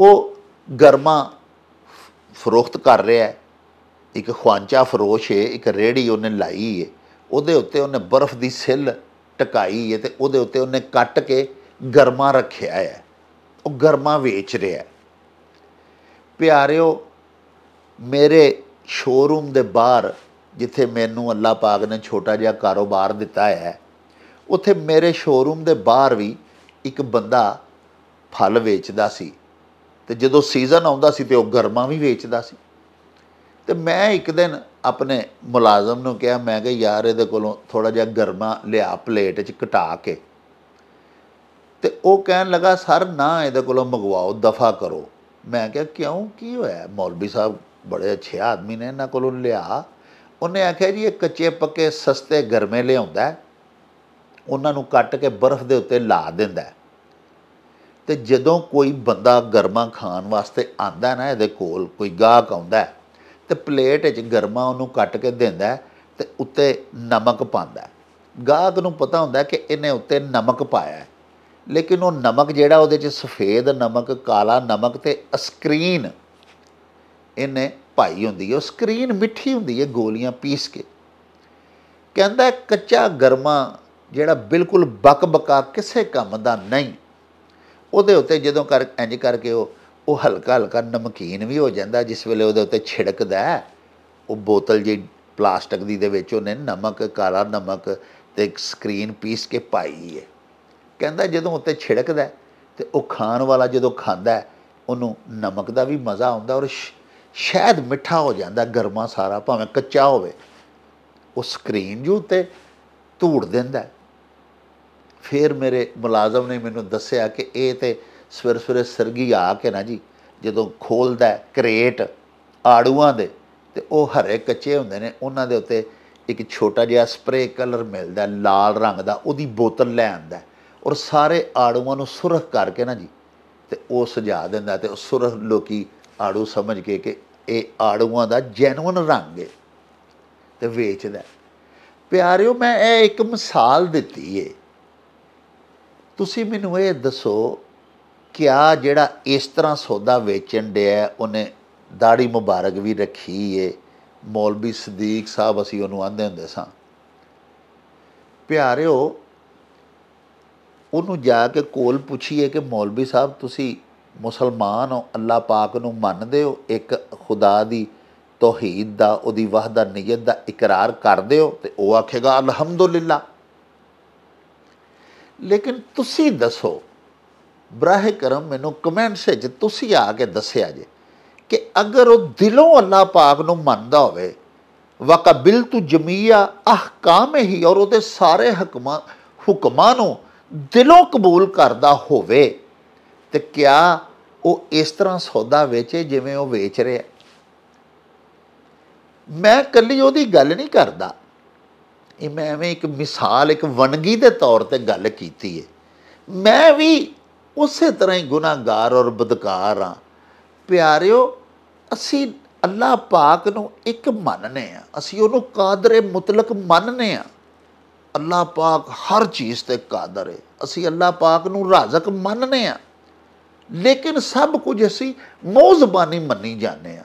ਉਹ ਗਰਮਾ ਫਰੋਖਤ ਕਰ ਰਿਹਾ ਹੈ, ਇੱਕ ਖਵਾਂਚਾ ਫਰੋਸ਼ ਹੈ, ਇੱਕ ਰੇੜੀ ਉਹਨੇ ਲਾਈ ਹੈ, ਉਹਦੇ ਉੱਤੇ ਉਹਨੇ ਬਰਫ਼ ਦੀ ਸਿੱਲ ਟਕਾਈ ਹੈ ਤੇ ਉਹਦੇ ਉੱਤੇ ਉਹਨੇ ਕੱਟ ਕੇ ਗਰਮਾ ਰੱਖਿਆ ਹੈ। ਉਹ ਗਰਮਾ ਵੇਚ ਰਿਹਾ ਹੈ। ਪਿਆਰਿਓ, ਮੇਰੇ ਸ਼ੋਰੂਮ ਦੇ ਬਾਹਰ ਜਿੱਥੇ ਮੈਨੂੰ ਅੱਲਾ ਪਾਕ ਨੇ ਛੋਟਾ ਜਿਹਾ ਕਾਰੋਬਾਰ ਦਿੱਤਾ ਹੈ, ਉੱਥੇ ਮੇਰੇ ਸ਼ੋਰੂਮ ਦੇ ਬਾਹਰ ਵੀ ਇੱਕ ਬੰਦਾ ਫਲ ਵੇਚਦਾ ਸੀ ਤੇ ਜਦੋਂ ਸੀਜ਼ਨ ਆਉਂਦਾ ਸੀ ਤੇ ਉਹ ਗਰਮਾ ਵੀ ਵੇਚਦਾ ਸੀ। ਤੇ ਮੈਂ ਇੱਕ ਦਿਨ ਆਪਣੇ ਮੁਲਾਜ਼ਮ ਨੂੰ ਕਿਹਾ, ਮੈਂ ਕਿ ਯਾਰ, ਇਹਦੇ ਕੋਲੋਂ ਥੋੜਾ ਜਿਹਾ ਗਰਮਾ ਲਿਆ ਪਲੇਟ 'ਚ ਘਟਾ ਕੇ। ਤੇ ਉਹ ਕਹਿਣ ਲੱਗਾ, ਸਰ, ਨਾ ਇਹਦੇ ਕੋਲੋਂ ਮੰਗਵਾਓ, ਦਫਾ ਕਰੋ। ਮੈਂ ਕਿਹਾ, ਕਿਉਂ? ਕੀ ਹੋਇਆ? ਮੌਲਵੀ ਸਾਹਿਬ ਬੜੇ ਅੱਛੇ ਆਦਮੀ ਨੇ, ਇਹਨਾਂ ਕੋਲੋਂ ਲਿਆ। ਉਹਨੇ ਆਖਿਆ ਜੀ, ਇਹ ਕੱਚੇ ਪੱਕੇ ਸਸਤੇ ਗਰਮੇ ਲਿਆਉਂਦਾ ਉਹਨਾਂ ਨੂੰ ਕੱਟ ਕੇ ਬਰਫ਼ ਦੇ ਉੱਤੇ ਲਾ ਦਿੰਦਾ ਤੇ ਜਦੋਂ ਕੋਈ ਬੰਦਾ ਗਰਮਾ ਖਾਣ ਵਾਸਤੇ ਆਂਦਾ ਨਾ, ਇਹਦੇ ਕੋਲ ਕੋਈ ਗਾਹਕ ਆਉਂਦਾ ਤੇ ਪਲੇਟ ਵਿੱਚ ਗਰਮਾ ਉਹਨੂੰ ਕੱਟ ਕੇ ਦਿੰਦਾ ਤੇ ਉੱਤੇ ਨਮਕ ਪਾਉਂਦਾ ਗਾਹਕ ਨੂੰ ਪਤਾ ਹੁੰਦਾ ਕਿ ਇਹਨੇ ਉੱਤੇ ਨਮਕ ਪਾਇਆ ਲੇਕਿਨ ਉਹ ਨਮਕ ਜਿਹੜਾ ਉਹਦੇ 'ਚ ਸਫੇਦ ਨਮਕ, ਕਾਲਾ ਨਮਕ ਤੇ ਅਸਕਰੀਨ ਇਹਨੇ ਪਾਈ ਹੁੰਦੀ ਹੈ, ਉਹ ਸਕਰੀਨ ਮਿੱਠੀ ਹੁੰਦੀ ਹੈ ਗੋਲੀਆਂ ਪੀਸ ਕੇ। ਕਹਿੰਦਾ ਕੱਚਾ ਗਰਮਾ ਜਿਹੜਾ ਬਿਲਕੁਲ ਬਕਬਕਾ ਕਿਸੇ ਕੰਮ ਦਾ ਨਹੀਂ। ਉਹਦੇ ਉੱਤੇ ਜਦੋਂ ਕਰ, ਇੰਜ ਕਰਕੇ ਉਹ ਉਹ ਹਲਕਾ ਹਲਕਾ ਨਮਕੀਨ ਵੀ ਹੋ ਜਾਂਦਾ, ਜਿਸ ਵੇਲੇ ਉਹਦੇ ਉੱਤੇ ਛਿੜਕਦਾ ਉਹ ਬੋਤਲ ਜੀ ਪਲਾਸਟਿਕ ਦੀ ਦੇ ਵਿੱਚ ਉਹਨੇ ਨਮਕ, ਕਾਲਾ ਨਮਕ ਤੇ ਇੱਕ ਸਕਰੀਨ ਪੀਸ ਕੇ ਪਾਈ ਹੈ। ਕਹਿੰਦਾ ਜਦੋਂ ਉੱਤੇ ਛਿੜਕਦਾ ਤੇ ਉਹ ਖਾਣ ਵਾਲਾ ਜਦੋਂ ਖਾਂਦਾ ਉਹਨੂੰ ਨਮਕ ਦਾ ਵੀ ਮਜ਼ਾ ਆਉਂਦਾ ਔਰ ਸ਼ਾਇਦ ਮਿੱਠਾ ਹੋ ਜਾਂਦਾ, ਗਰਮਾ ਸਾਰਾ, ਭਾਵੇਂ ਕੱਚਾ ਹੋਵੇ। ਉਹ ਸਕਰੀਨ ਜੂ ਤੇ ਧੂੜ ਦਿੰਦਾ ਫਿਰ ਮੇਰੇ ਮੁਲਾਜ਼ਮ ਨੇ ਮੈਨੂੰ ਦੱਸਿਆ ਕਿ ਇਹ ਤੇ ਸਵੇਰ ਸਵੇਰੇ ਸਰਗੀ ਆ ਕੇ ਨਾ ਜੀ, ਜਦੋਂ ਖੋਲਦਾ ਕਰੇਟ ਆੜੂਆਂ ਦੇ, ਤੇ ਉਹ ਹਰੇ ਕੱਚੇ ਹੁੰਦੇ ਨੇ, ਉਹਨਾਂ ਦੇ ਉੱਤੇ ਇੱਕ ਛੋਟਾ ਜਿਹਾ ਸਪਰੇ ਕਲਰ ਮਿਲਦਾ ਲਾਲ ਰੰਗ ਦਾ, ਉਹਦੀ ਬੋਤਲ ਲੈ ਆਂਦਾ ਔਰ ਸਾਰੇ ਆੜੂਆਂ ਨੂੰ ਸੁਰਖ ਕਰਕੇ ਨਾ ਜੀ, ਤੇ ਉਹ ਸਜਾ ਦਿੰਦਾ ਤੇ ਉਹ ਸੁਰਖ ਲੋਕੀ ਆੜੂ ਸਮਝ ਕੇ ਕਿ ਇਹ ਆੜੂਆਂ ਦਾ ਜੈਨੂਨ ਰੰਗ ਹੈ ਤੇ ਵੇਚਦਾ ਪਿਆਰਿਓ, ਮੈਂ ਇਹ ਇੱਕ ਮਿਸਾਲ ਦਿੱਤੀ ਏ। ਤੁਸੀਂ ਮੈਨੂੰ ਇਹ ਦੱਸੋ, ਕਿਆ ਜਿਹੜਾ ਇਸ ਤਰ੍ਹਾਂ ਸੌਦਾ ਵੇਚਣ ਡਿਆ ਉਹਨੇ ਦਾੜੀ ਮੁਬਾਰਕ ਵੀ ਰੱਖੀ ਏ? ਮੌਲਵੀ ਸਦੀਕ ਸਾਹਿਬ, ਅਸੀਂ ਉਹਨੂੰ ਆਂਦੇ ਹੁੰਦੇ ਸਾਂ। ਪਿਆਰਿਓ, ਉਹਨੂੰ ਜਾ ਕੇ ਕੋਲ ਪੁੱਛੀਏ ਕਿ ਮੌਲਵੀ ਸਾਹਿਬ, ਤੁਸੀਂ ਮੁਸਲਮਾਨ ਹੋ ਅੱਲਾਹ ਪਾਕ ਨੂੰ ਮੰਨਦੇ ਹੋ, ਇੱਕ ਖੁਦਾ ਦੀ ਤੌਹੀਦ ਦਾ, ਉਹਦੀ ਵਹਦਾਨੀਅਤ ਦਾ ਇਕਰਾਰ ਕਰਦੇ ਹੋ ਤੇ ਉਹ ਆਖੇਗਾ, ਅਲਹਮਦੁਲਿਲਾ। ਲੇਕਿਨ ਤੁਸੀਂ ਦੱਸੋ, ਬਰਾਹ ਕਰਮ ਮੈਨੂੰ ਕਮੈਂਟਸ ਵਿੱਚ ਤੁਸੀਂ ਆ ਕੇ ਦੱਸਿਆ ਜੇ ਕਿ ਅਗਰ ਉਹ ਦਿਲੋਂ ਅੱਲਾਹ ਪਾਕ ਨੂੰ ਮੰਨਦਾ ਹੋਵੇ, ਵਕਬਿਲ ਤੂ ਜਮੀਆ ਅਹਕਾਮ ਹੀ, ਔਰ ਉਹਦੇ ਸਾਰੇ ਹੁਕਮਾਂ ਹੁਕਮਾਂ ਨੂੰ ਦਿਲੋਂ ਕਬੂਲ ਕਰਦਾ ਹੋਵੇ ਤੇ ਕਿਆ ਉਹ ਇਸ ਤਰ੍ਹਾਂ ਸੌਦਾ ਵੇਚੇ ਜਿਵੇਂ ਉਹ ਵੇਚ ਰਿਹਾ? ਮੈਂ ਕੱਲੀ ਉਹਦੀ ਗੱਲ ਨਹੀਂ ਕਰਦਾ। ਇਹ ਮੈਂ ਐਵੇਂ ਇੱਕ ਮਿਸਾਲ, ਇੱਕ ਵਣਗੀ ਦੇ ਤੌਰ ਤੇ ਗੱਲ ਕੀਤੀ ਹੈ ਮੈਂ ਵੀ ਉਸੇ ਤਰ੍ਹਾਂ ਹੀ ਗੁਨਾਹਗਾਰ ਔਰ ਬਦਕਾਰ ਆ ਪਿਆਰਿਓ, ਅਸੀਂ ਅੱਲਾਹ ਪਾਕ ਨੂੰ ਇੱਕ ਮੰਨਨੇ ਆ। ਅਸੀਂ ਉਹਨੂੰ ਕਾਦਰੇ ਮੁਤਲਕ ਮੰਨਨੇ ਆ। ਅੱਲਾ ਪਾਕ ਹਰ ਚੀਜ਼ ਤੇ ਕਾਦਰ ਹੈ ਅਸੀਂ ਅੱਲਾ ਪਾਕ ਨੂੰ ਰਾਜ਼ਕ ਮੰਨਨੇ ਆ। ਲੇਕਿਨ ਸਭ ਕੁਝ ਅਸੀਂ ਮੌਜ਼ਬਾਨੀ ਮੰਨੀ ਜਾਂਦੇ ਆ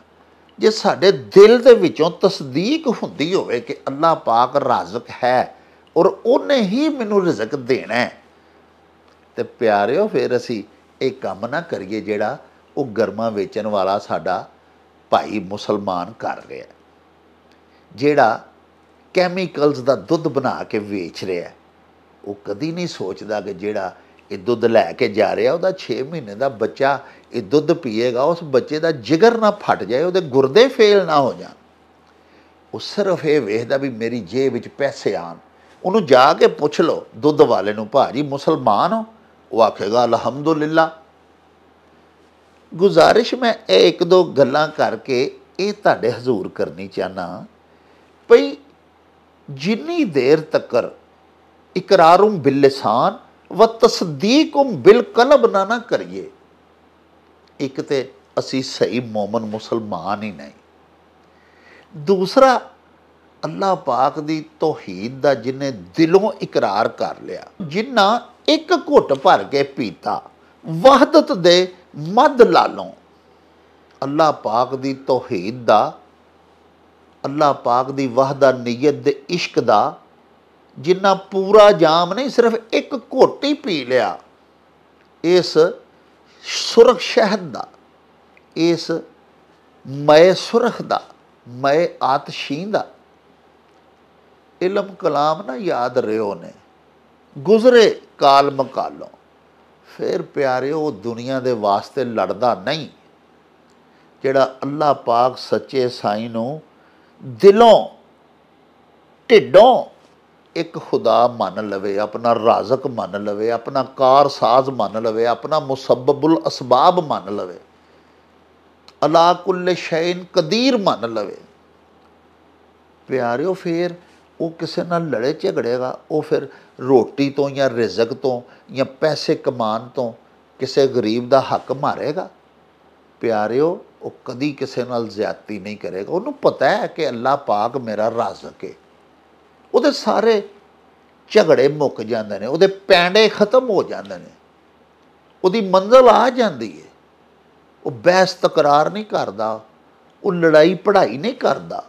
ਜੇ ਸਾਡੇ ਦਿਲ ਦੇ ਵਿੱਚੋਂ ਤਸਦੀਕ ਹੁੰਦੀ ਹੋਵੇ ਕਿ ਅੱਲਾਹ ਪਾਕ ਰਾਜ਼ਕ ਹੈ ਔਰ ਉਹਨੇ ਹੀ ਮੈਨੂੰ ਰਿਜ਼ਕ ਦੇਣਾ ਹੈ, ਤੇ ਪਿਆਰਿਓ, ਫਿਰ ਅਸੀਂ ਇਹ ਕੰਮ ਨਾ ਕਰੀਏ ਜਿਹੜਾ ਉਹ ਗਰਮਾ ਵੇਚਣ ਵਾਲਾ ਸਾਡਾ ਭਾਈ ਮੁਸਲਮਾਨ ਕਰ ਰਿਹਾ ਜਿਹੜਾ ਕੈਮੀਕਲਸ ਦਾ ਦੁੱਧ ਬਣਾ ਕੇ ਵੇਚ ਰਿਹਾ ਉਹ ਕਦੀ ਨਹੀਂ ਸੋਚਦਾ ਕਿ ਜਿਹੜਾ ਇਹ ਦੁੱਧ ਲੈ ਕੇ ਜਾ ਰਿਹਾ, ਉਹਦਾ 6 ਮਹੀਨੇ ਦਾ ਬੱਚਾ ਇਹ ਦੁੱਧ ਪੀਏਗਾ, ਉਸ ਬੱਚੇ ਦਾ ਜਿਗਰ ਨਾ ਫਟ ਜਾਏ, ਉਹਦੇ ਗੁਰਦੇ ਫੇਲ ਨਾ ਹੋ ਜਾਣ। ਉਹ ਸਿਰਫ ਇਹ ਵੇਖਦਾ ਵੀ ਮੇਰੀ ਜੇਬ ਵਿੱਚ ਪੈਸੇ ਆਣ ਉਹਨੂੰ ਜਾ ਕੇ ਪੁੱਛ ਲਓ, ਦੁੱਧ ਵਾਲੇ ਨੂੰ, ਭਾਜੀ, ਮੁਸਲਮਾਨ ਹੋ? ਉਹ ਆਖੇਗਾ, ਅਲਹਮਦੁਲਿਲਾ। ਗੁਜ਼ਾਰਿਸ਼ ਮੈਂ ਇਹ ਇੱਕ ਦੋ ਗੱਲਾਂ ਕਰਕੇ ਇਹ ਤੁਹਾਡੇ ਹਜ਼ੂਰ ਕਰਨੀ ਚਾਹਨਾ ਭਈ ਜਿੰਨੀ ਦੇਰ ਤੱਕ ਇਕਰਾਰੁਮ ਬਿਲ ਵ ਤਸਦੀਕੁਮ ਬਿਲ ਕਲਬ ਨਾ ਨਾ ਕਰੀਏ। ਇੱਕ ਤੇ ਅਸੀਂ ਸਹੀ ਮੂਮਨ ਮੁਸਲਮਾਨ ਹੀ ਨਹੀਂ। ਦੂਸਰਾ, ਅੱਲਾਹ ਪਾਕ ਦੀ ਤੌਹੀਦ ਦਾ ਜਿਨੇ ਦਿਲੋਂ ਇਕਰਾਰ ਕਰ ਲਿਆ, ਜਿੰਨਾ ਇੱਕ ਘੁੱਟ ਭਰ ਕੇ ਪੀਤਾ, ਵਹਦਤ ਦੇ ਮਦ ਲਾਲੋਂ। ਅੱਲਾਹ ਪਾਕ ਦੀ ਤੌਹੀਦ ਦਾ, ਅੱਲਾਹ ਪਾਕ ਦੀ ਵਾਹਦਾ ਨੀਅਤ ਦੇ ਇਸ਼ਕ ਦਾ ਜਿੰਨਾ ਪੂਰਾ ਜਾਮ ਨਹੀਂ, ਸਿਰਫ ਇੱਕ ਘੁੱਟ ਹੀ ਪੀ ਲਿਆ। ਇਸ ਸੁਰਖ ਸ਼ਹਿਦ ਦਾ, ਇਸ ਮੈ ਸੁਰਖ ਦਾ ਮੈ ਆਤਸ਼ੀਨ ਦਾ, ਇਲਮ ਕਲਾਮ ਨਾ ਯਾਦ ਰਿਓ ਨੇ। ਗੁਜ਼ਰੇ ਕਾਲ ਮਕਾਲੋਂ, ਫਿਰ ਪਿਆਰਿਓ ਉਹ ਦੁਨੀਆ ਦੇ ਵਾਸਤੇ ਲੜਦਾ ਨਹੀਂ। ਜਿਹੜਾ ਅੱਲਾਹ ਪਾਕ ਸੱਚੇ ਸਾਈਂ ਨੂੰ ਦਿਲੋਂ, ਢਿੱਡੋਂ ਇੱਕ ਖੁਦਾ ਮੰਨ ਲਵੇ, ਆਪਣਾ ਰਾਜ਼ਕ ਮੰਨ ਲਵੇ, ਆਪਣਾ ਕਾਰਸਾਜ਼ ਮੰਨ ਲਵੇ, ਆਪਣਾ ਮੁਸੱਬਬੁਲ ਅਸਬਾਬ ਮੰਨ ਲਵੇ, ਅਲਾ ਕੁੱਲ ਸ਼ੈਨ ਕਦੀਰ ਮੰਨ ਲਵੇ। ਪਿਆਰਿਓ, ਫੇਰ ਉਹ ਕਿਸੇ ਨਾਲ ਲੜੇ ਝਗੜੇਗਾ, ਉਹ ਫਿਰ ਰੋਟੀ ਤੋਂ ਜਾਂ ਰਿਜ਼ਕ ਤੋਂ ਜਾਂ ਪੈਸੇ ਕਮਾਉਣ ਤੋਂ ਕਿਸੇ ਗਰੀਬ ਦਾ ਹੱਕ ਮਾਰੇਗਾ? ਪਿਆਰਿਓ, ਉਹ ਕਦੀ ਕਿਸੇ ਨਾਲ ਜ਼ਿਆਦਤੀ ਨਹੀਂ ਕਰੇਗਾ। ਉਹਨੂੰ ਪਤਾ ਹੈ ਕਿ ਅੱਲਾਹ ਪਾਕ ਮੇਰਾ ਰਾਜ਼ਕ ਹੈ ਉਹਦੇ ਸਾਰੇ ਝਗੜੇ ਮੁੱਕ ਜਾਂਦੇ ਨੇ, ਉਹਦੇ ਪੈਂਡੇ ਖਤਮ ਹੋ ਜਾਂਦੇ ਨੇ। ਉਹਦੀ ਮੰਜ਼ਲ ਆ ਜਾਂਦੀ ਹੈ ਉਹ ਬਹਿਸ ਤਕਰਾਰ ਨਹੀਂ ਕਰਦਾ, ਉਹ ਲੜਾਈ ਪੜ੍ਹਾਈ ਨਹੀਂ ਕਰਦਾ।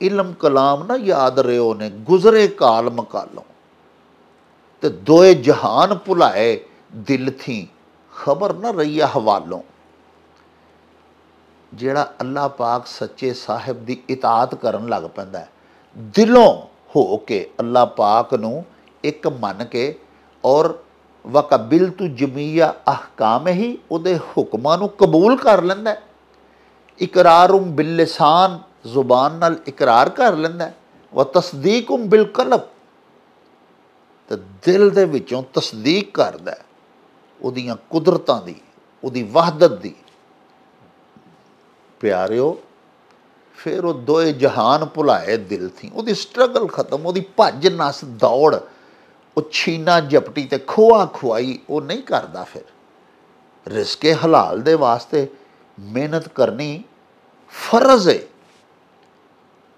ਇਲਮ ਕਲਾਮ ਨਾ ਯਾਦ ਰਿਓ ਨੇ, ਗੁਜ਼ਰੇ ਕਾਲ। ਮਕਾਲੋਂ ਤੇ ਦੋਏ ਜਹਾਨ ਭੁਲਾਏ ਦਿਲ ਥੀ, ਖਬਰ ਨਾ ਰਹੀ ਹਵਾਲੋਂ। ਜਿਹੜਾ ਅੱਲਾਹ ਪਾਕ ਸੱਚੇ ਸਾਹਿਬ ਦੀ ਇਤਾਅਤ ਕਰਨ ਲੱਗ ਪੈਂਦਾ ਹੈ। ਦਿਲੋਂ ਹੋ ਕੇ ਅੱਲਾ ਪਾਕ ਨੂੰ ਇੱਕ ਮੰਨ ਕੇ ਔਰ ਵਕਬਿਲ ਤੂ ਜਮੀਆ ਅਹਕਾਮ ਹੀ ਉਹਦੇ ਹੁਕਮਾਂ ਨੂੰ ਕਬੂਲ ਕਰ ਲੈਂਦਾ ਹੈ। ਇਕਰਾਰੁਮ ਬਿਲ ਲਿਸਾਨ, ਜ਼ੁਬਾਨ ਨਾਲ ਇਕਰਾਰ ਕਰ ਲੈਂਦਾ ਵਾ ਤਸਦੀਕੁਮ ਬਿਲ ਕਲਬ। ਤੇ ਦਿਲ ਦੇ ਵਿੱਚੋਂ ਤਸਦੀਕ ਕਰਦਾ ਉਹਦੀਆਂ ਕੁਦਰਤਾਂ ਦੀ, ਉਹਦੀ ਵਹਦਤ ਦੀ। ਪਿਆਰਿਓ ਫਿਰ ਉਹ ਦੋਏ ਜਹਾਨ ਭੁਲਾਏ ਦਿਲ ਥੀ। ਉਹਦੀ ਸਟਰਗਲ ਖਤਮ, ਉਹਦੀ ਭੱਜ ਨਸ ਦੌੜ, ਉਹ ਛੀਨਾ ਜਪਟੀ ਤੇ ਖੋਆ ਖੁਆਈ, ਉਹ ਨਹੀਂ ਕਰਦਾ ਫਿਰ। ਰਿਸਕੇ ਹਲਾਲ ਦੇ ਵਾਸਤੇ ਮਿਹਨਤ ਕਰਨੀ ਫਰਜ਼ ਹੈ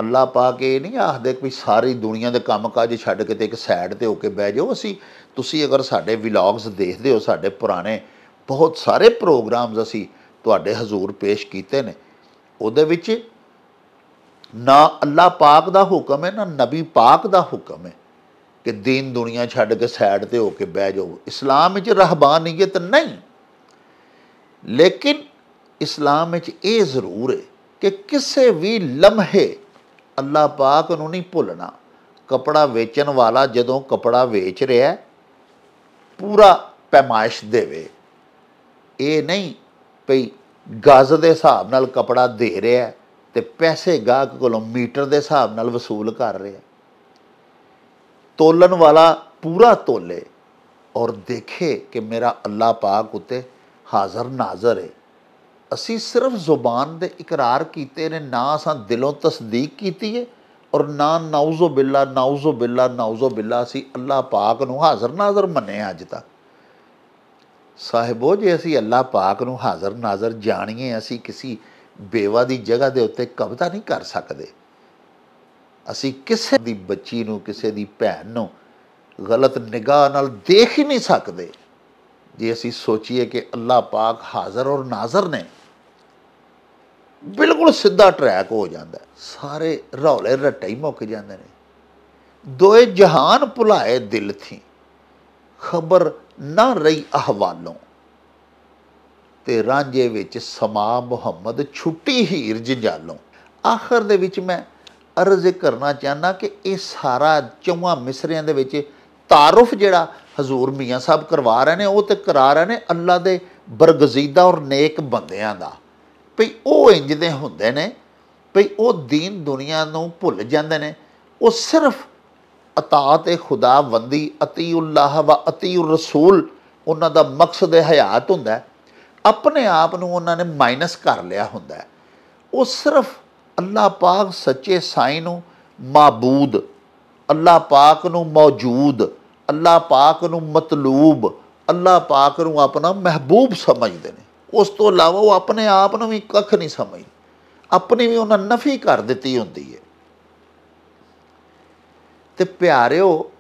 ਅੱਲਾਹ ਪਾਕ ਇਹ ਨਹੀਂ ਆਖਦੇ ਕਿ ਸਾਰੀ ਦੁਨੀਆ ਦੇ ਕੰਮਕਾਜ ਛੱਡ ਕੇ ਤੇ ਇੱਕ ਸਾਈਡ ਤੇ ਹੋ ਕੇ ਬਹਿ ਜਾਓ। ਅਸੀਂ, ਤੁਸੀਂ ਅਗਰ ਸਾਡੇ ਵਲੌਗਸ ਦੇਖਦੇ ਹੋ, ਸਾਡੇ ਪੁਰਾਣੇ ਬਹੁਤ ਸਾਰੇ ਪ੍ਰੋਗਰਾਮਸ ਅਸੀਂ ਤੁਹਾਡੇ ਹਜ਼ੂਰ ਪੇਸ਼ ਕੀਤੇ ਨੇ, ਉਹਦੇ ਵਿੱਚ ਨਾ ਅੱਲਾ ਪਾਕ ਦਾ ਹੁਕਮ ਹੈ, ਨਾ ਨਬੀ ਪਾਕ ਦਾ ਹੁਕਮ ਹੈ ਕਿ ਦੀਨ ਦੁਨੀਆ ਛੱਡ ਕੇ ਸਾਈਡ ਤੇ ਹੋ ਕੇ ਬਹਿ ਜਾਓ। ਇਸਲਾਮ ਵਿੱਚ ਰਹਿਬਾਨੀਅਤ ਨਹੀਂ। ਲੇਕਿਨ ਇਸਲਾਮ ਵਿੱਚ ਇਹ ਜ਼ਰੂਰ ਹੈ ਕਿ ਕਿਸੇ ਵੀ ਲਮਹੇ ਅੱਲਾ ਪਾਕ ਨੂੰ ਨਹੀਂ ਭੁੱਲਣਾ। ਕਪੜਾ ਵੇਚਣ ਵਾਲਾ ਜਦੋਂ ਕਪੜਾ ਵੇਚ ਰਿਹਾ ਪੂਰਾ ਪੈਮਾਇਸ਼ ਦੇਵੇ। ਇਹ ਨਹੀਂ ਭਈ ਗਜ਼ ਦੇ ਹਿਸਾਬ ਨਾਲ ਕਪੜਾ ਦੇ ਰਿਹਾ ਤੇ ਪੈਸੇ ਗਾਹਕ ਕੋਲੋਂ ਮੀਟਰ ਦੇ ਹਿਸਾਬ ਨਾਲ ਵਸੂਲ ਕਰ ਰਿਹਾ। ਤੋਲਣ ਵਾਲਾ ਪੂਰਾ ਤੋਲੇ ਔਰ ਦੇਖੇ ਕਿ ਮੇਰਾ ਅੱਲਾ ਪਾਕ ਉਤੇ ਹਾਜ਼ਰ ਨਾਜ਼ਰ ਹੈ ਅਸੀਂ ਸਿਰਫ ਜ਼ੁਬਾਨ ਦੇ ਇਕਰਾਰ ਕੀਤੇ ਨੇ, ਨਾ ਅਸਾਂ ਦਿਲੋਂ ਤਸਦੀਕ ਕੀਤੀ ਹੈ ਔਰ ਨਾ ਨਾਉਜ਼ੋ ਬਿੱਲਾ ਨਾਉਜ਼ੋ ਬਿੱਲਾ ਨਾਉਜ਼ੋ ਬਿੱਲਾ ਅਸੀਂ ਅੱਲਾ ਪਾਕ ਨੂੰ ਹਾਜ਼ਰ ਨਾਜ਼ਰ ਮੰਨੇ ਅੱਜ ਤੱਕ। ਸਾਹਿਬੋ, ਜੇ ਅਸੀਂ ਅੱਲਾਹ ਪਾਕ ਨੂੰ ਹਾਜ਼ਰ ਨਾਜ਼ਰ ਜਾਣੀਏ, ਅਸੀਂ ਕਿਸੇ ਬੇਵਾ ਦੀ ਜਗ੍ਹਾ ਦੇ ਉੱਤੇ ਕਬਜ਼ਾ ਨਹੀਂ ਕਰ ਸਕਦੇ। ਅਸੀਂ ਕਿਸੇ ਦੀ ਬੱਚੀ ਨੂੰ, ਕਿਸੇ ਦੀ ਭੈਣ ਨੂੰ ਗਲਤ ਨਿਗਾਹ ਨਾਲ ਦੇਖ ਹੀ ਨਹੀਂ ਸਕਦੇ। ਜੇ ਅਸੀਂ ਸੋਚੀਏ ਕਿ ਅੱਲਾਹ ਪਾਕ ਹਾਜ਼ਰ ਔਰ ਨਾਜ਼ਰ ਨੇ, ਬਿਲਕੁਲ ਸਿੱਧਾ ਟਰੈਕ ਹੋ ਜਾਂਦਾ ਸਾਰੇ ਰੌਲੇ ਰੱਟੇ ਹੀ ਮੁੱਕ ਜਾਂਦੇ ਨੇ। ਦੋਏ ਜਹਾਨ ਭੁਲਾਏ ਦਿਲ ਥੀ। ਖਬਰ ਨਾ ਰਹੀ ਅਹਵਾਲੋਂ। ਤੇ ਰਾਂਝੇ ਵਿੱਚ ਸਮਾ ਮੁਹੰਮਦ ਛੁੱਟੀ ਹੀਰ ਜੰਜਾਲੋਂ ਆਖਰ ਦੇ ਵਿੱਚ ਮੈਂ ਅਰਜ਼ ਕਰਨਾ ਚਾਹਨਾ ਕਿ ਇਹ ਸਾਰਾ ਚੌਵਾਂ ਮਿਸਰਿਆਂ ਦੇ ਵਿੱਚ ਤਾਰਫ ਜਿਹੜਾ ਹਜ਼ੂਰ ਮੀਆਂ ਸਾਹਿਬ ਕਰਵਾ ਰਹੇ ਨੇ, ਉਹ ਤੇ ਕਰਾ ਰਹੇ ਨੇ ਅੱਲਾ ਦੇ ਬਰਗਜ਼ੀਦਾ ਔਰ ਨੇਕ ਬੰਦਿਆਂ ਦਾ। ਭਈ ਉਹ ਇੰਜ ਦੇ ਹੁੰਦੇ ਨੇ, ਭਈ ਉਹ ਦੀਨ ਦੁਨੀਆ ਨੂੰ ਭੁੱਲ ਜਾਂਦੇ ਨੇ। ਉਹ ਸਿਰਫ ਅਤਾ ਅਤਾਤ ਏ ਖੁਦਾਵੰਦੀ, ਅਤੀਉੱਲਾਹ ਵਾ ਅਤੀਉਰ ਰਸੂਲ ਉਹਨਾਂ ਦਾ ਮਕਸਦ ਹਯਾਤ ਹੁੰਦਾ। ਆਪਣੇ ਆਪ ਨੂੰ ਉਹਨਾਂ ਨੇ ਮਾਈਨਸ ਕਰ ਲਿਆ ਹੁੰਦਾ ਉਹ ਸਿਰਫ ਅੱਲਾਹ ਪਾਕ ਸੱਚੇ ਸਾਈਂ ਨੂੰ ਮਾਬੂਦ, ਅੱਲਾਹ ਪਾਕ ਨੂੰ ਮੌਜੂਦ, ਅੱਲਾਹ ਪਾਕ ਨੂੰ ਮਤਲੂਬ, ਅੱਲਾਹ ਪਾਕ ਨੂੰ ਆਪਣਾ ਮਹਿਬੂਬ ਸਮਝਦੇ ਨੇ। ਉਸ ਤੋਂ ਇਲਾਵਾ ਉਹ ਆਪਣੇ ਆਪ ਨੂੰ ਵੀ ਕੱਖ ਨਹੀਂ ਸਮਝਦੇ। ਆਪਣੀ ਵੀ ਉਹਨਾਂ ਨਫੀ ਕਰ ਦਿੱਤੀ ਹੁੰਦੀ ਹੈ। ਤੇ ਪਿਆਰਿਓ,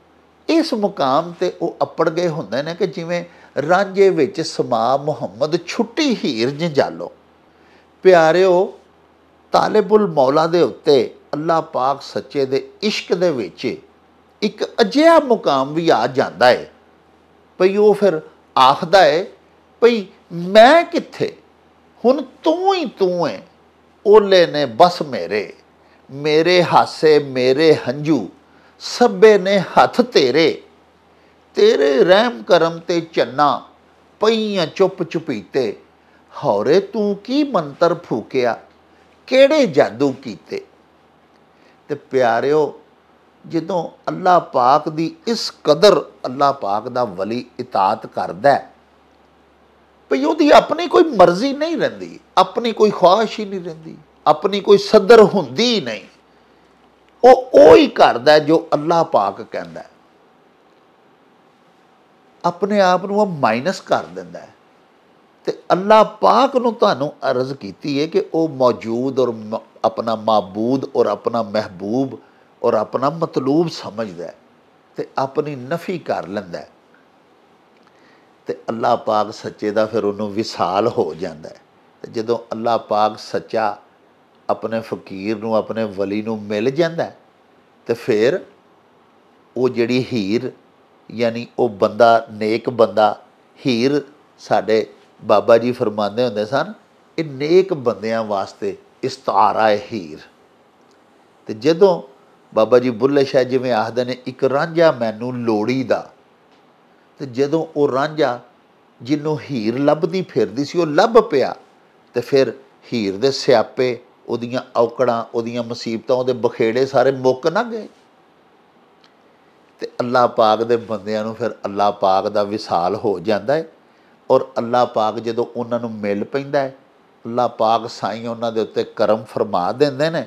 ਇਸ ਮੁਕਾਮ ਤੇ ਉਹ ਅਪੜ ਗਏ ਹੁੰਦੇ ਨੇ ਕਿ ਜਿਵੇਂ ਰਾਂਝੇ ਵਿੱਚ ਸਮਾ ਮੁਹੰਮਦ ਛੁੱਟੀ ਹੀਰ ਜੰਜਾਲੋ ਪਿਆਰਿਓ, ਤਾਲਿਬੁਲ ਮੌਲਾ ਦੇ ਉੱਤੇ ਅੱਲਾਹ ਪਾਕ ਸੱਚੇ ਦੇ ਇਸ਼ਕ ਦੇ ਵਿੱਚ ਇੱਕ ਅਜਿਹਾ ਮੁਕਾਮ ਵੀ ਆ ਜਾਂਦਾ ਹੈ ਭਈ ਉਹ ਫਿਰ ਆਖਦਾ ਹੈ ਭਈ ਮੈਂ ਕਿੱਥੇ? ਹੁਣ ਤੂੰ ਹੀ ਤੂੰ ਹੈ ਓਲੇ ਨੇ ਬਸ ਮੇਰੇ ਮੇਰੇ ਹਾਸੇ ਮੇਰੇ ਹੰਝੂ ਸਭੇ ਨੇ ਹੱਥ ਤੇਰੇ। ਤੇਰੇ ਰਹਿਮ ਕਰਮ ਤੇ ਚੰਨਾ ਪਈਆਂ ਚੁੱਪ ਚੁਪੀਤੇ। ਹੌਰੇ ਤੂੰ ਕੀ ਮੰਤਰ ਫੂਕਿਆ? ਕਿਹੜੇ ਜਾਦੂ ਕੀਤੇ? ਤੇ ਪਿਆਰਿਓ, ਜਦੋਂ ਅੱਲਾਹ ਪਾਕ ਦੀ ਇਸ ਕਦਰ ਅੱਲਾਹ ਪਾਕ ਦਾ ਵਲੀ ਇਤਾਤ ਕਰਦਾ ਹੈ, ਭਈ ਉਹਦੀ ਆਪਣੀ ਕੋਈ ਮਰਜ਼ੀ ਨਹੀਂ ਰਹਿੰਦੀ, ਆਪਣੀ ਕੋਈ ਖੁਆਇਸ਼ ਹੀ ਨਹੀਂ ਰਹਿੰਦੀ, ਆਪਣੀ ਕੋਈ ਸਦਰ ਹੁੰਦੀ ਹੀ ਨਹੀਂ। ਉਹ ਉਹ ਹੀ ਕਰਦਾ ਜੋ ਅੱਲਾਹ ਪਾਕ ਕਹਿੰਦਾ ਆਪਣੇ ਆਪ ਨੂੰ ਉਹ ਮਾਈਨਸ ਕਰ ਦਿੰਦਾ ਹੈ। ਤੇ ਅੱਲਾਹ ਪਾਕ ਨੂੰ ਤੁਹਾਨੂੰ ਅਰਜ਼ ਕੀਤੀ ਹੈ ਕਿ ਉਹ ਮੌਜੂਦ ਔਰ ਆਪਣਾ ਮਾਬੂਦ ਔਰ ਆਪਣਾ ਮਹਿਬੂਬ ਔਰ ਆਪਣਾ ਮਤਲੂਬ ਸਮਝਦਾ ਹੈ ਤੇ ਆਪਣੀ ਨਫੀ ਕਰ ਲੈਂਦਾ ਹੈ। ਤੇ ਅੱਲਾਹ ਪਾਕ ਸੱਚੇ ਦਾ ਫਿਰ ਉਹਨੂੰ ਵਿਸਾਲ ਹੋ ਜਾਂਦਾ ਹੈ। ਤੇ ਜਦੋਂ ਅੱਲਾਹ ਪਾਕ ਸੱਚਾ ਆਪਣੇ ਫਕੀਰ ਨੂੰ, ਆਪਣੇ ਵਲੀ ਨੂੰ ਮਿਲ ਜਾਂਦਾ ਹੈ, ਤੇ ਫਿਰ ਉਹ ਜਿਹੜੀ ਹੀਰ ਯਾਨੀ ਉਹ ਬੰਦਾ, ਨੇਕ ਬੰਦਾ, ਹੀਰ ਸਾਡੇ ਬਾਬਾ ਜੀ ਫਰਮਾਉਂਦੇ ਹੁੰਦੇ ਸਨ, ਇਹ ਨੇਕ ਬੰਦਿਆਂ ਵਾਸਤੇ ਇਸਤਾਰਾ ਹੈ ਹੀਰ। ਤੇ ਜਦੋਂ ਬਾਬਾ ਜੀ ਬੁੱਲੇ ਸ਼ਾਹ ਜਿਵੇਂ ਆਖਦੇ ਨੇ, ਇੱਕ ਰਾਂਝਾ ਮੈਨੂੰ ਲੋੜੀ ਦਾ, ਤੇ ਜਦੋਂ ਉਹ ਰਾਂਝਾ ਜਿਹਨੂੰ ਹੀਰ ਲੱਭਦੀ ਫਿਰਦੀ ਸੀ, ਉਹ ਲੱਭ ਪਿਆ, ਤੇ ਫਿਰ ਹੀਰ ਦੇ ਸਿਆਪੇ, ਉਹਦੀਆਂ ਔਕੜਾਂ, ਉਹਦੀਆਂ ਮੁਸੀਬਤਾਂ, ਉਹਦੇ ਬਖੇੜੇ ਸਾਰੇ ਮੁੱਕ ਨਾ ਗਏ। ਤੇ ਅੱਲਾਹ ਪਾਕ ਦੇ ਬੰਦਿਆਂ ਨੂੰ ਫਿਰ ਅੱਲਾਹ ਪਾਕ ਦਾ ਵਿਸਾਲ ਹੋ ਜਾਂਦਾ ਹੈ। ਔਰ ਅੱਲਾਹ ਪਾਕ ਜਦੋਂ ਉਹਨਾਂ ਨੂੰ ਮਿਲ ਪੈਂਦਾ ਹੈ, ਅੱਲਾਹ ਪਾਕ ਸਾਈਂ ਉਹਨਾਂ ਦੇ ਉੱਤੇ ਕਰਮ ਫਰਮਾ ਦਿੰਦੇ ਨੇ।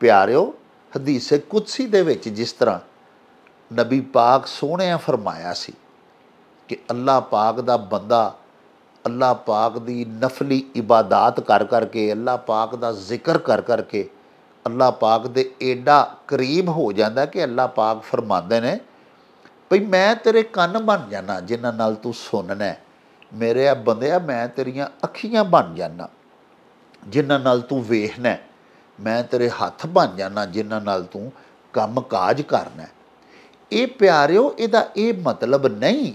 ਪਿਆਰਿਓ, ਹਦੀਸੇ ਕੁਦਸੀ ਦੇ ਵਿੱਚ ਜਿਸ ਤਰ੍ਹਾਂ ਨਬੀ ਪਾਕ ਸੋਹਣਿਆ ਫਰਮਾਇਆ ਸੀ ਕਿ ਅੱਲਾਹ ਪਾਕ ਦਾ ਬੰਦਾ ਅੱਲਾਹ ਪਾਕ ਦੀ ਨਫਲੀ ਇਬਾਦਤ ਕਰ ਕਰਕੇ ਅੱਲਾਹ ਪਾਕ ਦਾ ਜ਼ਿਕਰ ਕਰ ਕਰਕੇ ਅੱਲਾ ਪਾਕ ਦੇ ਏਡਾ ਕਰੀਬ ਹੋ ਜਾਂਦਾ ਕਿ ਅੱਲਾ ਪਾਕ ਫਰਮਾਉਂਦੇ ਨੇ, ਭਈ ਮੈਂ ਤੇਰੇ ਕੰਨ ਬਣ ਜਾਣਾ ਜਿਨ੍ਹਾਂ ਨਾਲ ਤੂੰ ਸੁਣਨਾ ਮੇਰੇ ਆ ਬੰਦਿਆ ਮੈਂ ਤੇਰੀਆਂ ਅੱਖੀਆਂ ਬਣ ਜਾਣਾ ਜਿਨ੍ਹਾਂ ਨਾਲ ਤੂੰ ਵੇਖਣਾ ਮੈਂ ਤੇਰੇ ਹੱਥ ਬਣ ਜਾਣਾ ਜਿਨ੍ਹਾਂ ਨਾਲ ਤੂੰ ਕੰਮ ਕਾਜ ਕਰਨਾ ਇਹ ਪਿਆਰਿਓ, ਇਹਦਾ ਇਹ ਮਤਲਬ ਨਹੀਂ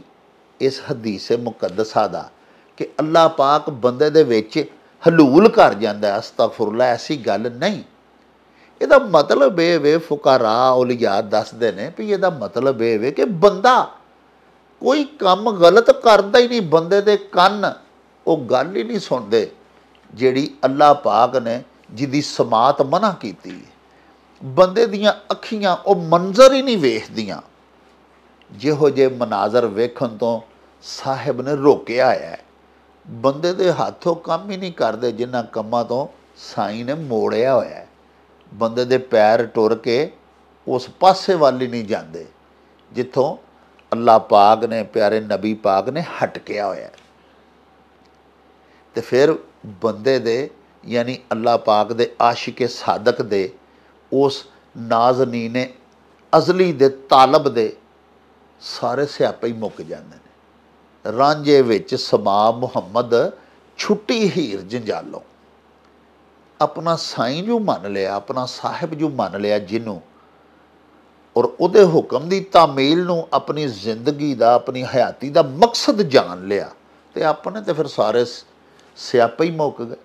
ਇਸ ਹਦੀਸੇ ਮੁਕੱਦਸਾ ਦਾ ਕਿ ਅੱਲਾਹ ਪਾਕ ਬੰਦੇ ਦੇ ਵਿੱਚ ਹਲੂਲ ਕਰ ਜਾਂਦਾ ਹੈ ਅਸਤਗਫੁਰullah ਐਸੀ ਗੱਲ ਨਹੀਂ। ਇਹਦਾ ਮਤਲਬ ਇਹ ਵੇ, ਫੁਕਾਰਾ ਔਲੀਆ ਦੱਸਦੇ ਨੇ ਵੀ ਇਹਦਾ ਮਤਲਬ ਇਹ ਵੇ ਕਿ ਬੰਦਾ ਕੋਈ ਕੰਮ ਗਲਤ ਕਰਦਾ ਹੀ ਨਹੀਂ, ਬੰਦੇ ਦੇ ਕੰਨ ਉਹ ਗੱਲ ਹੀ ਨਹੀਂ ਸੁਣਦੇ, ਜਿਹੜੀ ਅੱਲਾਹ ਪਾਕ ਨੇ ਜਿਹਦੀ ਸਮਾਤ ਮਨਾ ਕੀਤੀ ਹੈ। ਬੰਦੇ ਦੀਆਂ ਅੱਖੀਆਂ ਉਹ ਮੰਜ਼ਰ ਹੀ ਨਹੀਂ ਵੇਖਦੀਆਂ। ਜਿਹੋ ਜੇ ਮਨਾਜ਼ਰ ਵੇਖਣ ਤੋਂ ਸਾਹਿਬ ਨੇ ਰੋਕਿਆ ਹੈ। ਬੰਦੇ ਦੇ ਹੱਥੋਂ ਕੰਮ ਹੀ ਨਹੀਂ ਕਰਦੇ, ਜਿਨ੍ਹਾਂ ਕੰਮਾਂ ਤੋਂ ਸਾਈਂ ਨੇ ਮੋੜਿਆ ਹੋਇਆ ਹੈ। ਬੰਦੇ ਦੇ ਪੈਰ ਟੁਰ ਕੇ ਉਸ ਪਾਸੇ ਵੱਲ ਹੀ ਨਹੀਂ ਜਾਂਦੇ, ਜਿੱਥੋਂ ਅੱਲਾ ਪਾਕ ਨੇ, ਪਿਆਰੇ ਨਬੀ ਪਾਕ ਨੇ ਹਟਕਿਆ ਹੋਇਆ ਹੈ ਤੇ ਫਿਰ ਬੰਦੇ ਦੇ, ਯਾਨੀ ਅੱਲਾਹ ਪਾਕ ਦੇ ਆਸ਼ਿਕੇ ਸਾਦਕ ਦੇ, ਉਸ ਨਾਜ਼ਨੀਨੇ ਅਜ਼ਲੀ ਦੇ ਤਾਲਬ ਦੇ ਸਾਰੇ ਸਿਆਪੇ ਹੀ ਮੁੱਕ ਜਾਂਦੇ ਨੇ। ਰਾਂਝੇ ਵਿੱਚ ਸਮਾ ਮੁਹੰਮਦ ਛੁੱਟੀ ਹੀਰ ਜੰਜਾਲੋਂ। ਆਪਣਾ ਸਾਈਂ ਜੋ ਮੰਨ ਲਿਆ, ਆਪਣਾ ਸਾਹਿਬ ਜੋ ਮੰਨ ਲਿਆ ਜਿਹਨੂੰ, ਔਰ ਉਹਦੇ ਹੁਕਮ ਦੀ ਤਾਮੀਲ ਨੂੰ ਆਪਣੀ ਜ਼ਿੰਦਗੀ ਦਾ, ਆਪਣੀ ਹਯਾਤੀ ਦਾ ਮਕਸਦ ਜਾਣ ਲਿਆ, ਤੇ ਆਪਣੇ ਤੇ ਫਿਰ ਸਾਰੇ ਸਿਆਪੇ ਹੀ ਮੁੱਕ ਗਏ।